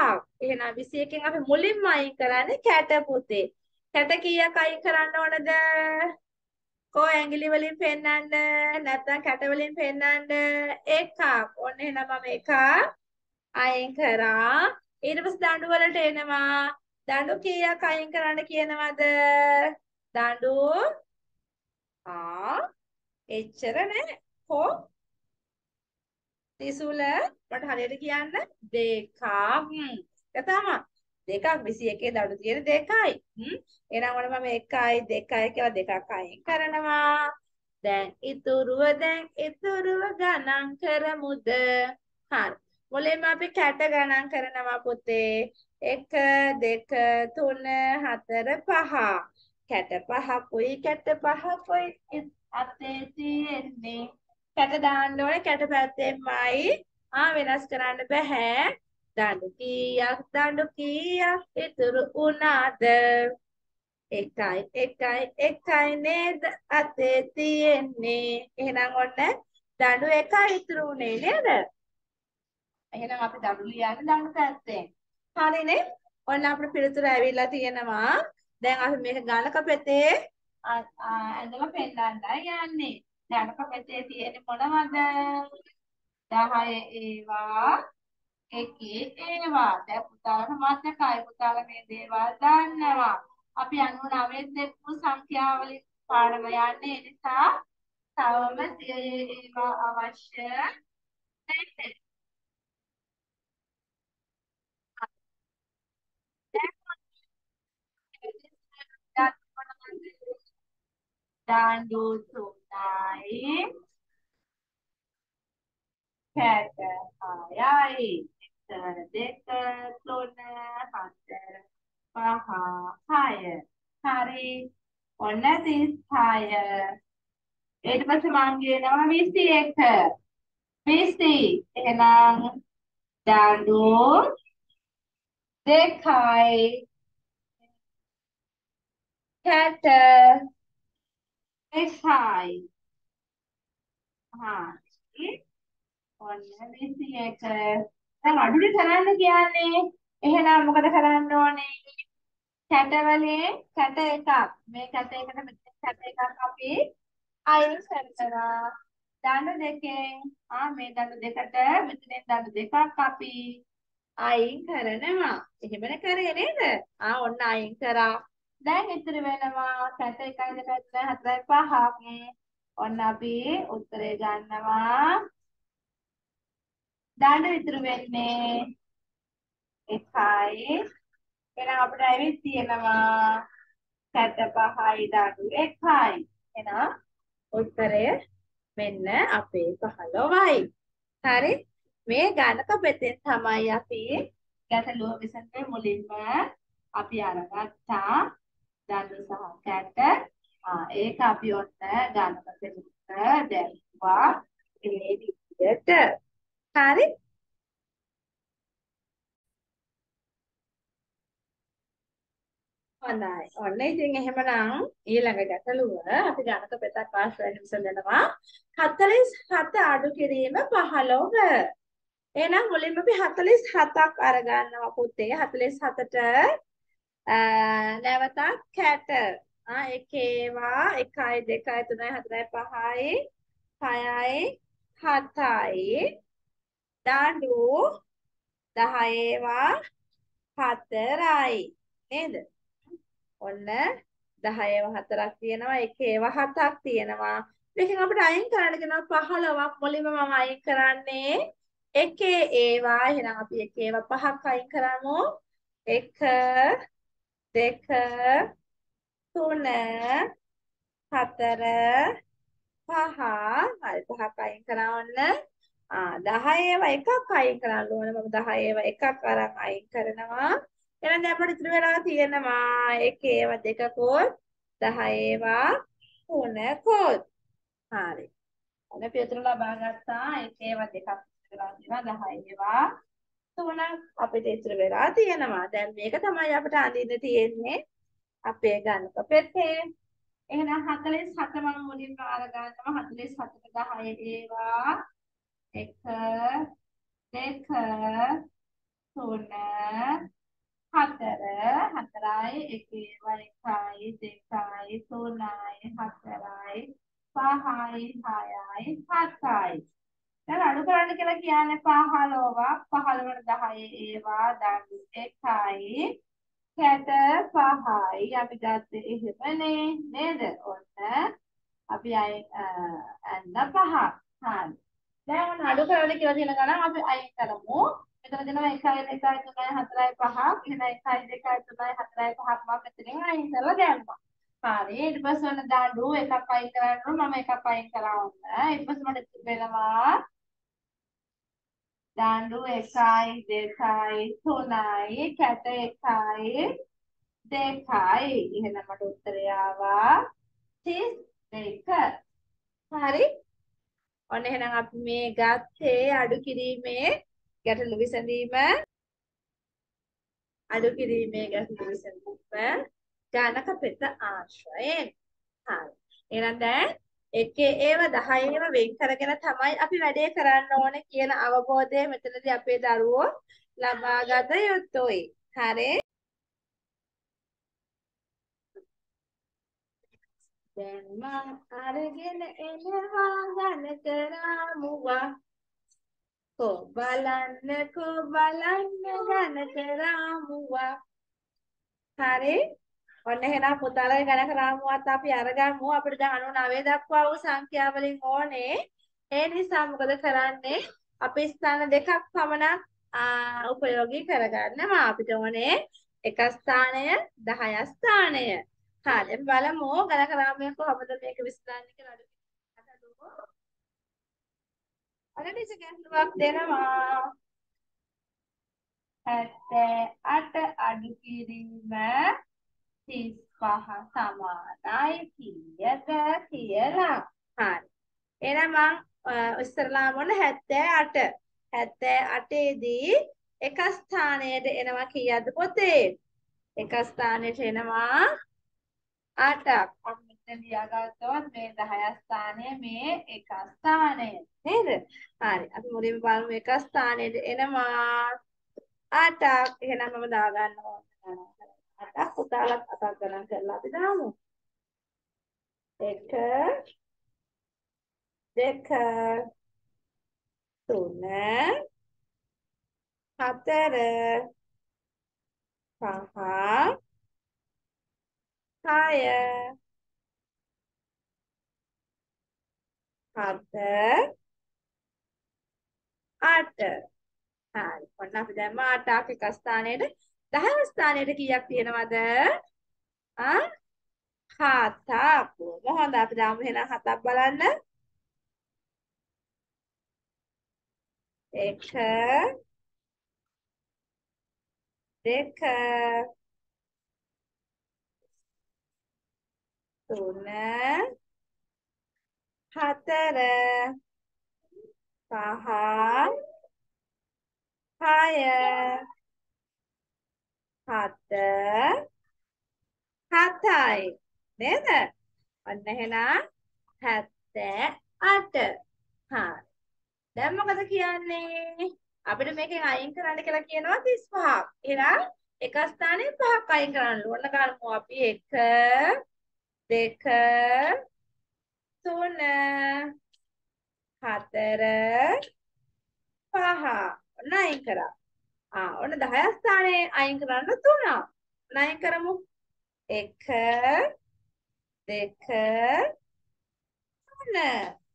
එහෙනම් 21කින් අපි මුලින්ම අයින් කරන්නේ කැට පුතේ. කැට කීයක් අයින් කරන්න ඕනද? කෝ ඇඟිලි වලින් පෙන්නන්න නැත්නම් කැට වලින් පෙන්නන්න? එකක්. ඔන්න එහෙනම් මම එකක් අයින් කරා. ඊට පස්සේ දඬු වලට එනවා. දඬු කීයක් අයින් කරන්න කියනවද? දඬු ආ එච්චර නෑ. කො තිසුල මට හරියට කියන්න. දෙකක්. ඒක තමයි දෙකක් 21 දඩු තියෙන දෙකයි. හ්ම්. එහෙනම් ඔන්න මම 1යි 2යි කියලා දෙකක් අයින් කරනවා. දැන් ඉතුරුව දැන් ඉතුරුව ගණන් කරමුද? හරි. මුලින්ම අපි කැට ගණන් කරනවා පුතේ. 1 2 3 4 5 කැට පහකුයි කැට පහකුයි අතේ තියෙන්නේ කැට දාන්න ඕනේ. කැට පැත්තෙන්මයි ආ වෙනස් කරන්න බෑ. දඬු කීයක් දඬු කීයක් ඉතුරු වුණාද? එකයි එකයි එකයි නේද? අතේ තියෙන්නේ. එහෙනම් ඔන්න දඬු එකයි ඉතුරු වුණේ නේද? එහෙනම් අපි දඬු ලියන්නේ දඬු පැත්තෙන්. හරිනේ ඔන්න අපේ පිළිතුර ඇවිල්ලා තියෙනවා. දැන් අපි මේක ගණක පෙතේ ඇඳලා පෙන්නන්නයි යන්නේ. ගණක පෙතේ තියෙන්නේ මොනවද? 10 ඒවා එකේ ඒවා. දැන් පුතාලට මතකයි. පුතාලා මේ දේවල් දන්නවා. අපි 99 දෙකු සංඛ්‍යාවලින් පාඩම යන්නේ ඒ නිසා තවම ඒවා අවශ්‍ය නැහැ. දඬු තුනයි කැට හයයි එක දෙක තුන හතර පහ හය. හරි. ඔන්න 36 ඊට පස්සේ මම කියනවා 21 20 එහෙනම් දඬු දෙකයි. කැට එකයි හරි. ඔන්න 21 දැන් අඩුනේ කරන්න කියන්නේ. එහෙනම් මොකද කරන්න ඕනේ? කැට වලින් කැට එකක්. මේ කැට එකට මෙතන කැට එකක් අපි අයින් කරනවා. දඬු දෙකෙන්. ආ මේ දඬු දෙකට මෙතනින් දඬු දෙකක් අපි අයින් කරනවා. එහෙමනේ කරේ නේද? ආ ඔන්න අයින් කරා. දැන් ඉතිරි වෙනවා කැට 1 2 3 4 5ක් ඔන්න අපි උත්තරේ ගන්නවා. දඬු ඉතුරු වෙන්නේ එකයි. එහෙනම් අපිට ඇවිත් තියෙනවා කැට පහයි දඬු එකයි. එහෙනම් උත්තරය මෙන්න අපේ 15යි හරි? මේ ගණක පෙතෙන් තමයි අපි ගැටලුව විසඳන්නේ මුලින්ම. අපි අරගත්තා. දඬු සහ කැට ඒක අපි ඔන්න ගණක පෙතට දැම්මා ඒ විදිහට හරි හොඳයි. ඔන්න ඉතින් එහෙමනම් ඊළඟ ගැටලුව අපි ගණක පෙතක් ආශ්‍රයෙන් විසඳනවා. 47 අඩු කිරීම 15. එහෙනම් මුලින්ම අපි 47ක් අරගන්නවා පුතේ. 47ට නැවතත් කැට. ආ එකේවා 1 2 3 4 5යි 6යි 7යි දඬු 10වා 4යි නේද? ඔන්න 10ව 4ක් තියෙනවා එකේව 7ක් තියෙනවා. මේකෙන් අපිට අයින් කරන්න කියනවා 15ක් මුලින්ම මම අයින් කරන්නේ එකේ ඒවා. එහෙනම් අපි එකේව 5ක් අයින් කරමු. 1 2 3 4 5 හරි පහක් අයින් කරා ඔන්න ආ 10 ඒවා එකක් අයින් කරන්න ඕනේ. මම 10 ඒවා එකක් අරන් අයින් කරනවා. එහෙනම් දැන් අපිට ඉතුරු වෙලා තියෙනවා. එකේ ඒවා දෙකකොත් 10 ඒවා තුනකොත් හරි. ඔන්න පියතුරු ලබා ගත්තා. එකේ ඒවා දෙකක් ඉතුරු වෙලා තියෙනවා. 10 ඒවා තුනක් අපිට ඉතුරු වෙලා තියෙනවා. දැන් මේක තමයි අපිට අඳින්න තියෙන්නේ. අපේ ගණක පෙත්තේ. එහෙනම් 47 මම මුලින්ම අර ගන්නවා 47ට 10 ඒවා. 1 2 3 හතර හතරයි එකේවා එකයි දෙකයි තුනයි හතරයි පහයි හයයි හතයි. දැන් අඩු කරන්න කියලා කියන්නේ 15ක් 15ට 10 ඒවා දඬු එකයි කැට පහයි. අපි ගත්තේ එහෙමනේ නේද? ඔන්න. අපි අය ඇන්න පහක් හරි. දැන් ඔන්න අඩු කරලා කියලා තියෙන ගණන් අපි අයින් කරමු. මෙතන දෙනවා 1 2 3 4 5. එහෙනම් 1 2 3 4 5ක් මම මෙතනින් අයින් කරලා දැම්මා. හරි. ඊට පස්සේ ඔන්න දඬු එකක් අයින් කරන්න මම එකක් අයින් කරා ඔන්න. ඊට පස්සේ මට තිබෙනවා දඬු 1යි 2යි 3යි කැට 1යි 2යි. එහෙනම් මට උත්තරය ආවා. 32. හරි. ඔන්න එහෙනම් අපි මේ ගත්තේ අඩු කිරීමේ ගැටලු විසඳීම. අඩු කිරීමේ ගැටලු විසඳීම. ගණක පෙත ආශ්‍රයෙන්. හරි. එහෙනම් දැන් එකේ ඒව 10 ඒව වෙන් කරගෙන තමයි අපි වැඩේ කරන්න ඕනේ කියන අවබෝධය මෙතනදී අපේ දරුවෝ ලබා ගත යුතුයි. හරි? දැන් මං අරගෙන එනවා ගණක රාමුවා. කො බලන්න කො බලන්න ගණක රාමුවා. හරි? ඔන්න එහෙනම් පුතාලගේ ගණක රාමුවත් අපි අරගමු. අපිට දැන් 99 දක්වා වූ සංඛ්‍යා වලින් ඕනේ. ඒ නිසා මොකද කරන්නේ? අපි ස්ථාන දෙකක් පමණක් උපයෝගී කරගන්නවා අපිට ඕනේ. එක ස්ථානය 10 ස්ථානය. හරි බලමු. ගණක රාමය කොහොමද මේක විශ්ලේෂණය කියලා අඩු අරදිස ගැටලුවක් දෙනවා. 78 අඩු කිරීම 35 සමානයි කීයද කියලා. හරි. එහෙනම් මම ඉස්සරලා මොන 78 78 දී එක ස්ථානයට එනවා කීයද පොතේ? එක ස්ථානයට එනවා 8ක්. මම මෙතන ලියාගත්තොත් මේ 10 ස්ථානය මේ එක ස්ථානය. නේද? හරි. අපි මුලින්ම බලමු එක ස්ථානයට එනවා 8ක්. එහෙනම් මම දාගන්නවා. 8ක් පුතාලත් අතක් ගණන් කරලා අපි දාමු. 1 2 3 4 5 6 7 8 හරි. ඔන්න අපි දැම්ම 8ක් එක ස්ථානයේට 10 ස්ථානයේට කීයක් තියෙනවද? ආ 7ක්. මොහොඳ අපි දාමු එහෙනම් 7ක් බලන්න. 1 2 තුන හතර පහ හය හත හතයි නේද? ඔන්න එහෙනම් 78 හරි. දැන් මොකද කියන්නේ? අපිට මේකෙන් අයින් කරන්න කියලා කියනවා 35ක්. එහෙනම් එක ස්ථානයේ පහක් අයින් කරන්න ඕන. ගන්නමු අපි 1 දෙක තුන හතර පහ ඔන්න අයින් කරා. ආ ඔන්න 10 ස්ථානයේ අයින් කරන්න තුනක්. ඔන්න අයින් කරමු. 1 2 තුන.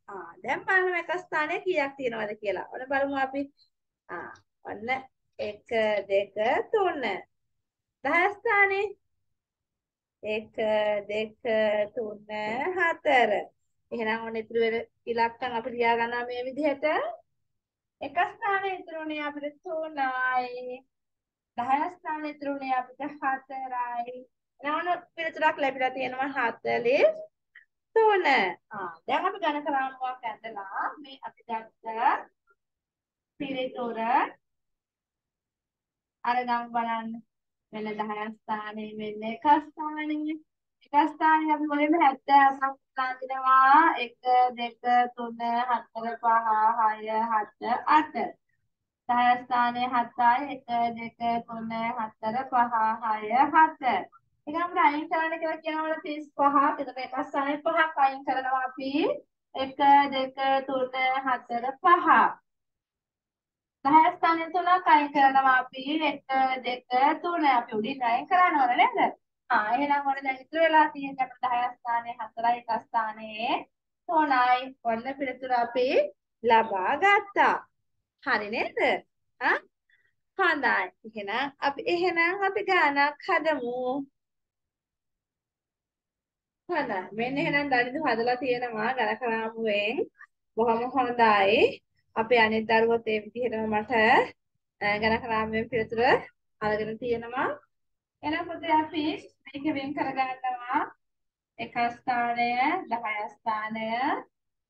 ආ දැන් බලමු එක ස්ථානයේ කීයක් තියෙනවද කියලා. ඔන්න බලමු අපි. ආ ඔන්න 1 2 3. 10 ස්ථානයේ එක දෙක තුන හතර එහෙනම් ඔන්න ඉතුරු වෙන ඉලක්කම් අපි ලියා ගන්නවා මේ විදිහට එක ස්ථානයේ ඉතුරුනේ අපිට 3යි 10 ස්ථානයේ ඉතුරුනේ අපිට 4යි එහෙනම් පිළිතුරක් ලැබිලා තියෙනවා 43 ආ දැන් අපි ගණක රාමුවක් ඇඳලා මේ අපි ගත්ත පිළිතුර අරගම් බලන්න. වෙන 10 ස්ථානයේ මෙන්න එක ස්ථානයේ. එක ස්ථානයේ අපි මුලින්ම 78ක් දානවා 1 2 3 4 5 6 7 8 10 ස්ථානයේ 7යි 1 2 3 4 5 6 7 ඒක අපිට අයින් කරන්න කියලා කියනවල 35 එතකොට එක ස්ථානයේ 5ක් අයින් කරනවා අපි. 1 2 3 4 5 දහය ස්ථානය තුනක් අයින් කරනවා අපි. 1 2 3 අපි උඩින් අයින් කරන්න ඕන නේද? ආ එහෙනම් ඔන්න දැන් ඉතුරු වෙලා තියෙන අපිට 10 ස්ථානයේ 4යි එක ස්ථානයේ 3යි ඔන්න පිළිතුර අපි ලබා ගත්තා. හරි නේද? ආ හොඳයි. එහෙනම් අපි එහෙනම් අපි ගානක් හදමු. හොඳයි. මෙන්න එහෙනම් දනිදු හදලා තියෙනවා ගණකරාමුවෙන්. බොහොම හොඳයි. අපේ අනිත් දරුවොත් ඒ විදිහටම මට ගණකරාමුවෙන් පිළිතුර අරගෙන තියෙනවා. එහෙනම් පුතේ අපි මේක වෙන් කරගන්නවා. එක ස්ථානය 10 ස්ථානය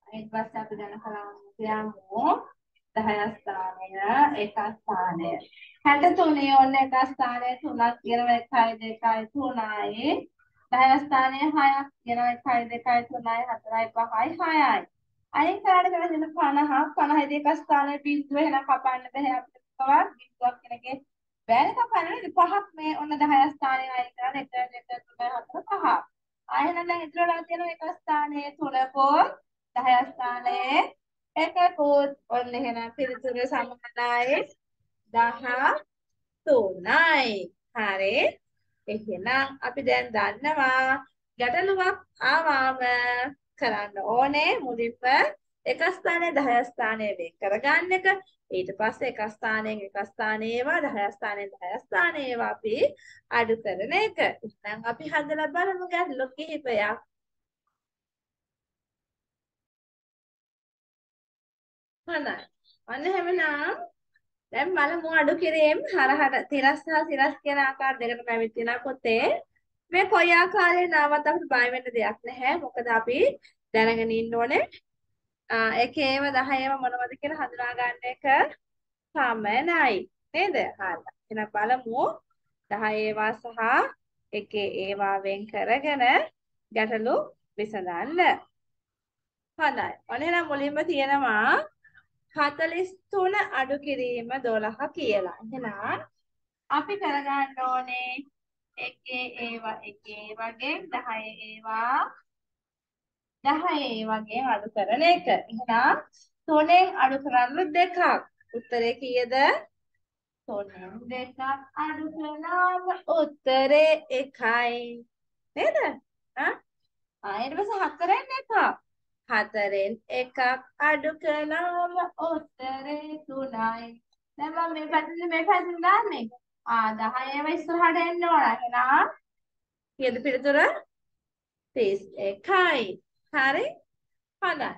ඊට පස්සේ අපි ගණකරාමුවට යමු. 10 ස්ථානය එක ස්ථානය. 63 ඔන්න එක ස්ථානය 3ක් ගෙනව 1යි 2යි 3යි 10 ස්ථානය 6ක් ගෙනව 1යි 2යි 3යි 4යි 5යි 6යි අයින් කරාට කරගෙන 50 50 දෙක ස්ථානය බිඳුව එහෙනම් කපන්න බෑ අපිට කවත් බිඳුවක් කෙනගේ බෑනේ කපන්න නේද පහක් මේ ඔන්න 10 ස්ථානය අයින් කරාට 1 2 3 4 5 ආයෙත් දැන් ඉතුරුලා තියෙන එක ස්ථානයේ තුනකෝ 10 ස්ථානයේ එකකුත් ඔන්න එහෙනම් පිළිතුර සමානයි 13යි. හරි. එහෙනම් අපි දැන් දන්නවා ගැටලුවක් ආවම කරන්න ඕනේ මුලින්ම එක ස්ථානයේ 10 ස්ථානයේ වෙන් කරගන්න එක. ඊට පස්සේ එක ස්ථානයෙන් එක ස්ථානයේ ඒවා 10 ස්ථානයෙන් 10 ස්ථානයේ ඒවා අපි අඩු කරන එක. එහෙනම් අපි හදලා බලමු ගැටලු කිහිපයක්. හොඳයි. අන්න එහෙමනම් දැන් බලමු අඩු කිරීම හරහට තිරස් සහ සිරස් කියන ආකාර දෙකකට පැමිණ තියෙනවා පොතේ. මේ කොයි ආකාරයෙන් ආවත් අපිට බය වෙන්න දෙයක් නැහැ. මොකද අපි දැනගෙන ඉන්න ඕනේ. එකේව 10ව මොනවද කියලා හඳුනා ගන්න එක පමණයි. නේද? හරි. එහෙනම් බලමු 10 ඒවා සහ එකේ ඒවා වෙන් කරගෙන ගැටලු විසඳන්න. හොඳයි. ඔන්න එහෙනම් මුලින්ම තියෙනවා 43 අඩු කිරීම 12 කියලා. එහෙනම් අපි කරගන්න ඕනේ එකේ ඒවා එකේ වගේ 10 ඒවා 10 ඒ වගේ අඩු කරන එක. එහෙනම් 3ෙන් අඩු කරන්න දෙකක්. උත්තරේ කීයද? 3ෙන් දෙකක් අඩු කළාම උත්තරේ 1යි. නේද? ආ ඊට පස්සේ 4ෙන් එකක්. හතරෙන් එකක් අඩු කළාම උත්තරේ තුනයි. දැන් මම මේ පැත්තෙන් මේ පැත්තෙන් දාන්නේ. ආ 10ම ඉස්සරහට එන්න ඕන. එහෙනම් කීයද පිළිතුර? 31යි. හරි? හොඳයි.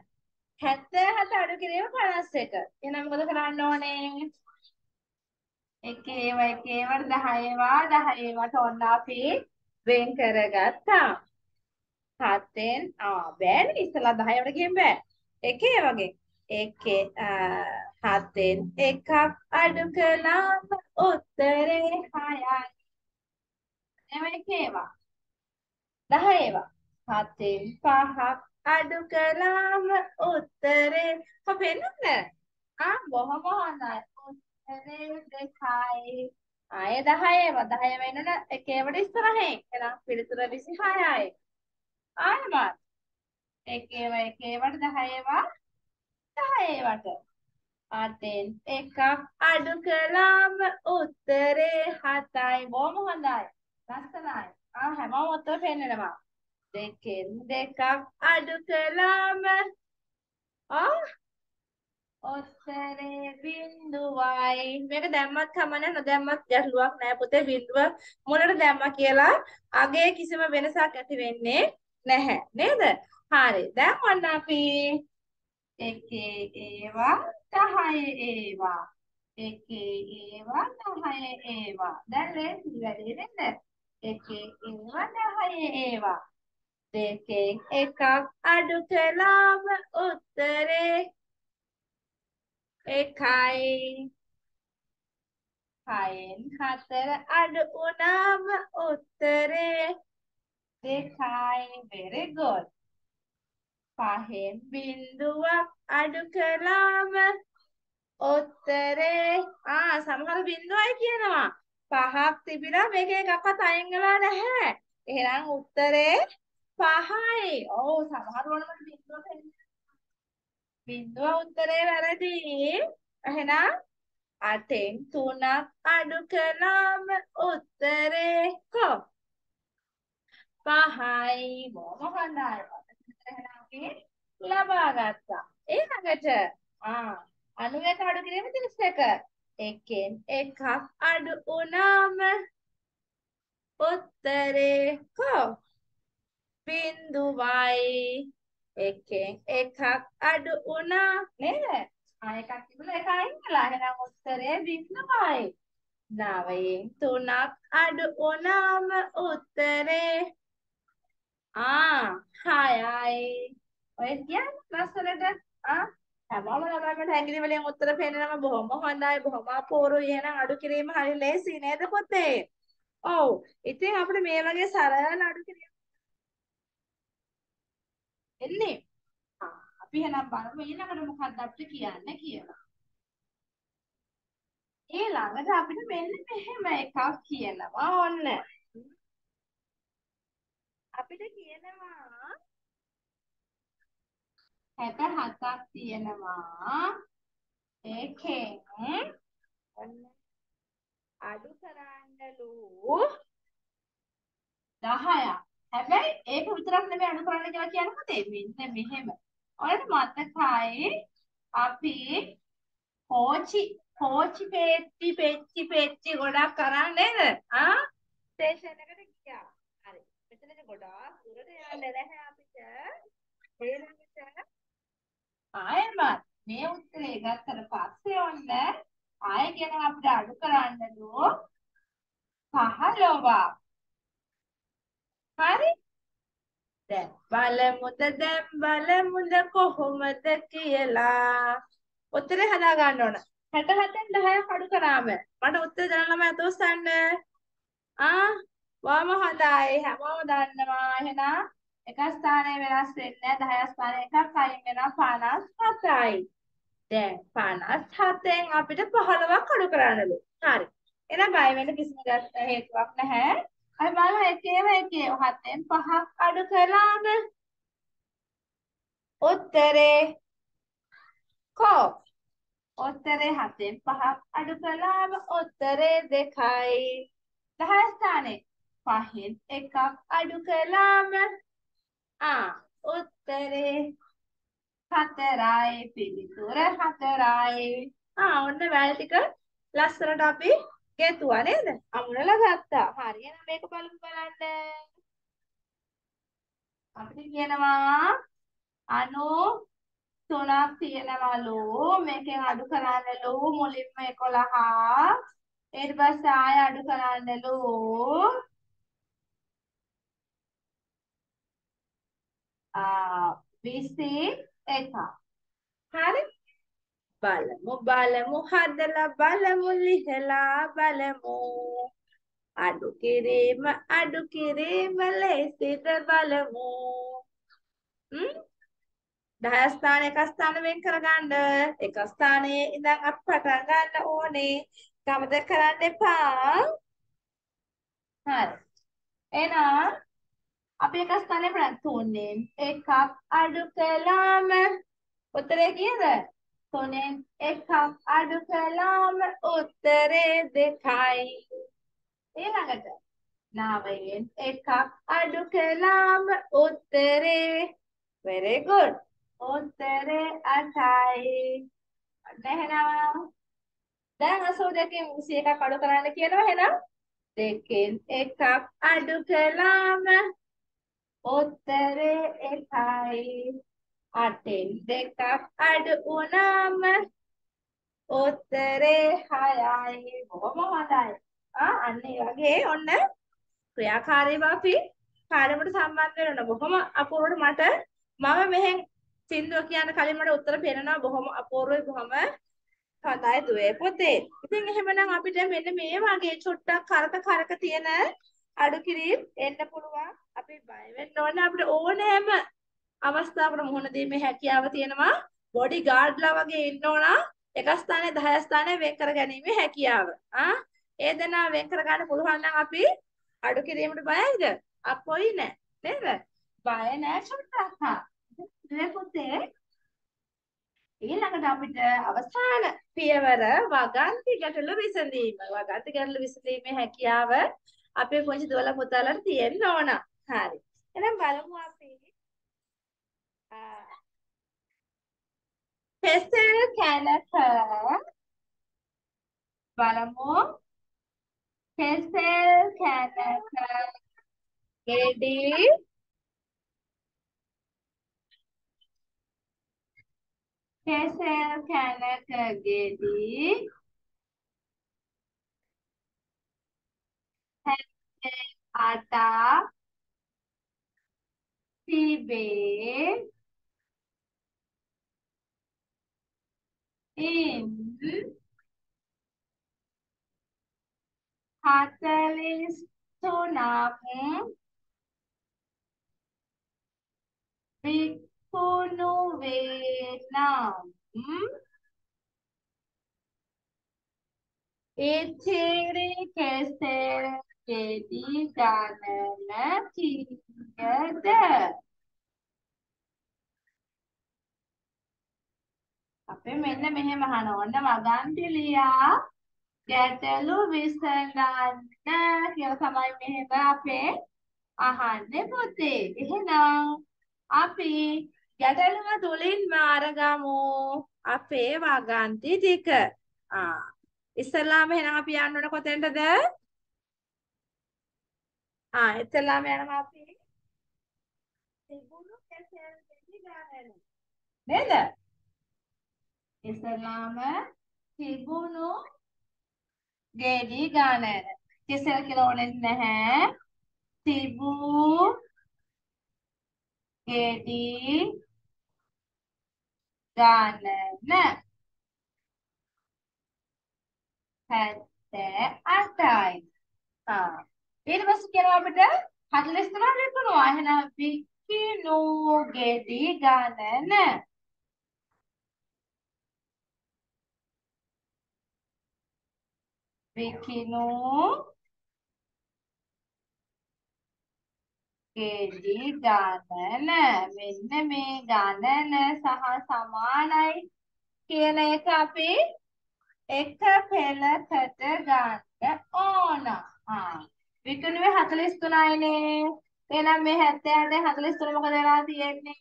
77 අඩු කිරීම 51. එහෙනම් මොකද කරන්න ඕනේ? එකේව එකේවට 10වා 10වට ඔන්න අපි වෙන් කරගත්තා. හතෙන් ආ බෑනේ ඉස්සලා 10වට ගිහින් බෑ. එකේ වගේ. එකේ හතෙන් එකක් අඩු කළාම උත්තරේ 6යි. නෙමෙයි කේවා. 10වා. හතෙන් පහක් අඩු කළාම උත්තරේ කොපෙන්නද? ආ බොහොම හොඳයි. උත්තරේ දෙකයි. ආයේ 10ව 10 වෙනන එකේවට ඉස්සරහින්. එහෙනම් පිළිතුර 26යි. ආයෙමත් එකේව එකේවට 10වා 10වට අතෙන් එකක් අඩු කළාම උත්තරේ 7යි බොහොම හොඳයි ලස්සනයි ආ හැමෝම උත්තර පෙන්නනවා දෙකෙන් දෙකක් අඩු කළාම ආ? උත්තරේ බිඳුවයි. මේක දැම්මත් කමන්නේ නොදැම්මත් ගැටලුවක් නෑ. පුතේ බිඳුව මොනට දැම්මා කියලා අගේ කිසිම වෙනසක් ඇති වෙන්නේ නැහැ. නේද? හරි. දැන් ඔන්න අපි එකේ ඒවා 10 ඒවා. එකේ ඒවා 10 ඒවා. දැන් ලේසි වැඩේ නේද? එකේ ඒවා 10 ඒවා. දෙකෙන් එකක් අඩු කළාම උත්තරේ එකයි හයෙන් හතර අඩු වුණාම උත්තරේ දෙකයි very good. පහෙන් බිඳුවක් අඩු කළාම උත්තරේ ආ සමහර බිඳුවයි කියනවා. පහක් තිබිලා මේක එකක්වත් අයින් වෙලා නැහැ. එහෙනම් උත්තරේ පහයි. ඔව් සමහර වුණම බිඳුව බිඳුව උත්තරේ වැරදි. එහෙනම් අටෙන් තුනක් අඩු කළාම උත්තරේ කො පහයි බොහොම හොඳයි. එහෙනම් අපි ලබා ගත්තා. ඊළඟට ආ 91 අඩු කිරීම 31. එකෙන් එකක් අඩු වුණාම උත්තරේ කො බිඳුවයි එකෙන් එකක් අඩු වුණා නේද? ආ එකක් තිබුණා එක අයින් කළා. එහෙනම් උත්තරේ බිඳුවයි. නවයෙන් තුනක් අඩු වුණාම උත්තරේ ආ හයයි. ඔය කියන්නේ ලස්සනට ආ හැමෝම ළමයින්ට හැංගිලි වලින් උත්තර පෙන්නනම බොහොම හොඳයි බොහොම අපූර්වයි එහෙනම් අඩු කිරීම හරි ලේසි නේද පුතේ? ඔව්. ඉතින් අපිට මේ වගේ සරල අඩු කිරීම එන්නේ. ආ අපි එහෙනම් බලමු ඊළඟට මොකක්ද අපිට කියන්න කියලා. ඊළඟට අපිට මෙන්න මෙහෙම එකක් කියනවා ඔන්න. අපිට කියනවා 67ක් තියෙනවා ඒකෙන් ඔන්න අඩු කරන්නලු 10ක් හැබැයි ඒක විතරක් නෙමෙයි අඩු කරන්න කියලා කියන්නේ මොකද මෙන්න මෙහෙම. ඔයාලට මතකයි අපි කෝචි කෝචි පෙට්ටි පෙට්ටි පෙට්ටි ගොඩක් කරන් නේද? ආ? ස්ටේෂන් එකට ගියා. හරි. මෙතනදී ගොඩාක් දුරට යන්න නැහැ අපිට. ඊළඟට ආයෙමත් මේ උත්තරේ ගත්තට පස්සේ ඔන්න ආයෙ කියන අපිට අඩු කරන්නලු. 15ක් හරි දැන් බලමුද දැන් බලමුද කොහොමද කියලා උත්තරේ හදා ගන්න ඕන 67න් 10ක් අඩු කරාම මට උත්තර දෙන ළමයි අත උස්සන්න ආ වම හොඳයි හැමෝම දන්නවා එහෙනම් එක ස්ථානයේ වෙනස් වෙන්නේ 10 ස්ථානයේ එකක් අයින් වෙනවා 57යි. දැන් 57න් අපිට 15ක් අඩු කරන්නලු. හරි. එහෙනම් බය වෙන්න කිසිම හේතුවක් නැහැ. අපි බලමු එකේම එකේ 7න් 5ක් අඩු කළාම උත්තරේ කො උත්තරේ 7න් 5ක් අඩු කළාම උත්තරේ 2යි. 10 ස්ථානයේ 5න් එකක් අඩු කළාම ආ උත්තරේ හතරයි පිළිතුර හතරයි. ආ ඔන්න වැල් ටික ලස්සනට අපි ගෙතුවා නේද? අමුණලා ගත්තා. හරි එහෙනම් මේක බලමු බලන්න. අපිට කියනවා 93ක් තියෙනවලු. මේකෙන් අඩු කරන්නලු මුලින්ම 11. ඊට පස්සේ ආය අඩු කරන්නලු විසි එකක්. හරි? බලමු බලමු හදලා බලමු ලිහලා බලමු. අඩු කිරීම අඩු කිරීම ලේසිද බලමු. හ්ම්? 10 ස්ථාන එක ස්ථාන වෙන් කරගන්න. එක ස්ථානයේ ඉඳන් අපි පටන් ගන්න ඕනේ. ගමත කරන්න එපා. හරි. එහෙනම් අපි එක ස්ථානයේ බලන්න තුනෙන් එකක් අඩු කළාම උත්තරේ කීයද? තුනෙන් එකක් අඩු කළාම උත්තරේ දෙකයි. ඊළඟට නවයෙන් එකක් අඩු කළාම උත්තරේ very good. උත්තරේ අටයි. නැහෙනම් දැන් 82කින් 21ක් අඩු කරන්න කියනවා එහෙනම් දෙකෙන් එකක් අඩු කළාම උත්තරේ එකයි. අටෙන් දෙකක් අඩු වුණාම උත්තරේ හයයි. බොහොම හොඳයි. ආ අන්න ඒ වගේ ඔන්න ක්‍රියාකාරීව අපි පාඩමට සම්බන්ධ වෙනවා. බොහොම අපූර්වට මට මම මෙහෙන් සින්දුව කියන්න කලින් මට උත්තර පේනවා බොහොම අපූර්වයි බොහොම හොඳයි දුවේ පුතේ. ඉතින් එහෙමනම් අපිට මෙන්න මේ වගේ චුට්ටක් කරක කරක තියෙන අඩු කිරීම එන්න පුළුවන්. අපි බය වෙන්න ඕනේ අපිට ඕනෑම අවස්ථාවකට මුහුණ දීමේ හැකියාව තියෙනවා. බොඩි ගාඩ්ලා වගේ ඉන්න ඕන. එක ස්ථානයේ 10 ස්ථානයේ වෙන් කර ගැනීමේ හැකියාව. ආ ඒ දෙනා වෙන් කර ගන්න පුළුවන් නම් අපි අඩු කිරීමට බයයිද? අපොයි නෑ. නේද? බය නෑ චුට්ටක්. දුවේ පුතේ ඊළඟට අපිට අවසාන පියවර වගන්ති ගැටලු විසඳීම. වගන්ති ගැටලු විසඳීමේ හැකියාව අපේ පුංචි දුවලා පුතාලට තියෙන්න ඕන. හරි. එහෙනම් බලමු අපි කෙසෙල් කැනක බලමු කෙසෙල් කැනක ගෙඩි කෙසෙල් කැනක ගෙඩි හැත්තේ අටා තිබේ in හතලිස් තුනක් විකුණු වේ නම් ඉතිරි කෙසෙල් ගෙඩි ගණන කීයද අපේ මෙන්න මෙහෙම අහනවා ඔන්න වගන්ති ලියා ගැටලු විසඳන්න කියලා තමයි මෙහෙම අපේ අහන්නේ පොතේ. එහෙනම් අපි ගැටලුව තුලින්ම අරගමු අපේ වගන්ති ටික. ආ ඉස්සල්ලාම එහෙනම් අපි යන්න ඕන කොතෙන්ටද? ආ ඉස්සල්ලාම යනවා අපි තිබුණු කැසෙල් දෙකි ගන්න. නේද? ඉස්සල්ලාම තිබුණු ගෙඩි ගණන. කෙසෙල් කියලා ඕනේ නැහැ. තිබූ ගෙඩි ගණන. හැත්තෑ අටයි. ආ. ඊට පස්සේ කියනවා අපිට 43 විකුණුවා. එහෙනම් විකිණු ගෙඩි ගණන. විකිණු ගෙඩි ගණන මෙන්න මේ ගණන සහ සමානයි කියන එක අපි එක පෙළකට ගන්න ඕන. ආ විකුණුවේ 43යිනේ. එහෙනම් මේ 70 43 මොකද වෙලා තියෙන්නේ?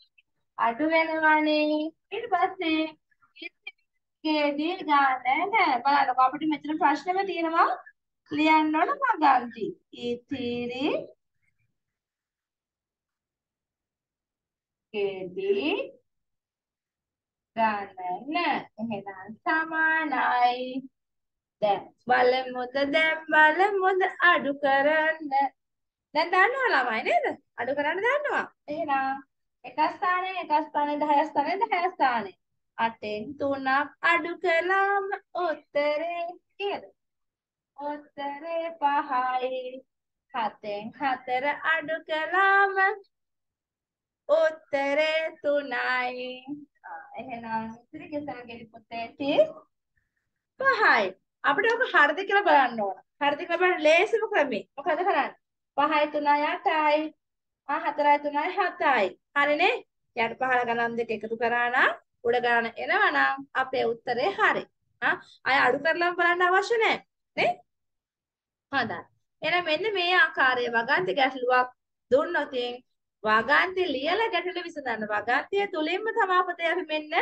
අඩු වෙනවානේ. ඊට පස්සේ ගෙඩි ගන්න නෑ බලන්නකො අපිට මෙතන ප්‍රශ්නෙම තියෙනවා. ලියන්න ඕන මගන්ති ඉතිරි. ගෙඩි ගණන එහෙනම් සමානයි. දැන් බලමුද දැන් බලමුද අඩු කරන්න. දැන් දන්නවා ළමයි නේද? අඩු කරන්න දන්නවා? එහෙනම් එක ස්ථානයේ එක ස්ථානයේ 10 ස්ථානයේ 10 ස්ථානයේ අටෙන් තුනක් අඩු කළාම උත්තරේ කීයද? උත්තරේ පහයි. හතෙන් හතර අඩු කළාම උත්තරේ තුනයි. එහෙනම් ඉතිරි කෙසල් ගෙඩි පුතේ 35යි. අපිට ඔක හරිද කියලා බලන්න ඕන. හරිද කියලා බලන්න ලේසිම ක්‍රමේ. මොකද කරන්නේ? 5යි 3යි 8යි. ආ 4යි 3යි 7යි. හරිනේ? යට පහල ගණන් දෙක එකතු කරා නම් උඩ ගාන එනවා නම් අපේ උත්තරේ හරි. ආ අය අඩු කරලාම බලන්න අවශ්‍ය නැහැ. නේ? හොඳයි. එහෙනම් මෙන්න මේ ආකාරයේ වගන්ති ගැටලුවක් දුන්නොත් වගන්ති ලියලා ගැටලු විසඳන්න. වගන්තිය තුලින්ම තමයි අපතේ අපි මෙන්න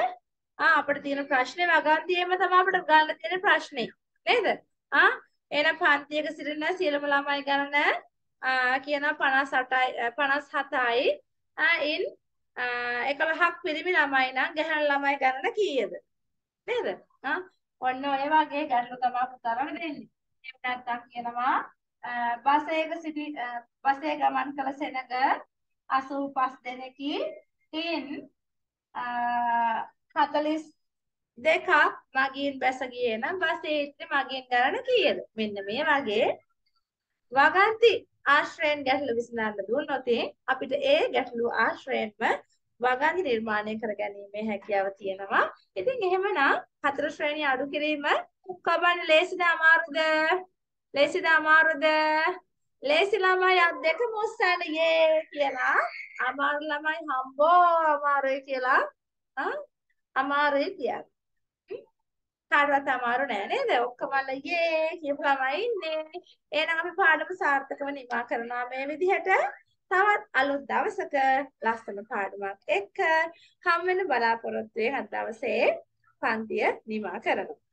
ආ අපිට තියෙන ප්‍රශ්නේ වගන්තියෙම තමයි අපිට ගන්න තියෙන ප්‍රශ්නේ. නේද? ආ එහෙනම් පන්තියක සිටින සියලුම ළමයි ගණන ආ කියන 58යි 57යි ආ ඉන් 11ක් පිරිමි ළමයි නම් ගැහැණු ළමයි ගණන කීයද? නේද? ආ ඔන්න ඔය වගේ ගැටලු තමයි පුතාලට දෙන්නේ. එහෙම නැත්නම් කියනවා බස් එක සිටි බස් එක ගමන් කළ සෙනග 85 දෙනෙකින් තින් 42ක් මගින් බැස ගියේ නම් බස් ඒත්‍රි මගින් ගණන කීයද? මෙන්න මේ වගේ වගන්ති ආශ්‍රයෙන් ගැටලු විසඳන්න දුන්නොත් අපිට ඒ ගැටලු ආශ්‍රයෙන්ම වගන්ති නිර්මාණය කර ගැනීමේ හැකියාව තියෙනවා. ඉතින් එහෙමනම් හතර ශ්‍රේණිය අඩු කිරීම කබන්න ලේසිද අමාරුද? ලේසිද අමාරුද? ලේසි ළමයි අත් දෙක මුස්සන්න යේ කියලා අමාරු ළමයි හම්බෝ අමාරුයි කියලා අමාරුයි කියලා. කාටවත් අමාරු නෑ නේද? ඔක්කොම යේ කියපු ළමයි ඉන්නේ. එහෙනම් අපි පාඩම සාර්ථකව නිමා කරනවා මේ විදිහට. තවත් අලුත් දවසක ලස්සන පාඩමක් එක්ක හම් වෙන බලාපොරොත්තු වෙන දවසේ පන්තිය නිමා කරනවා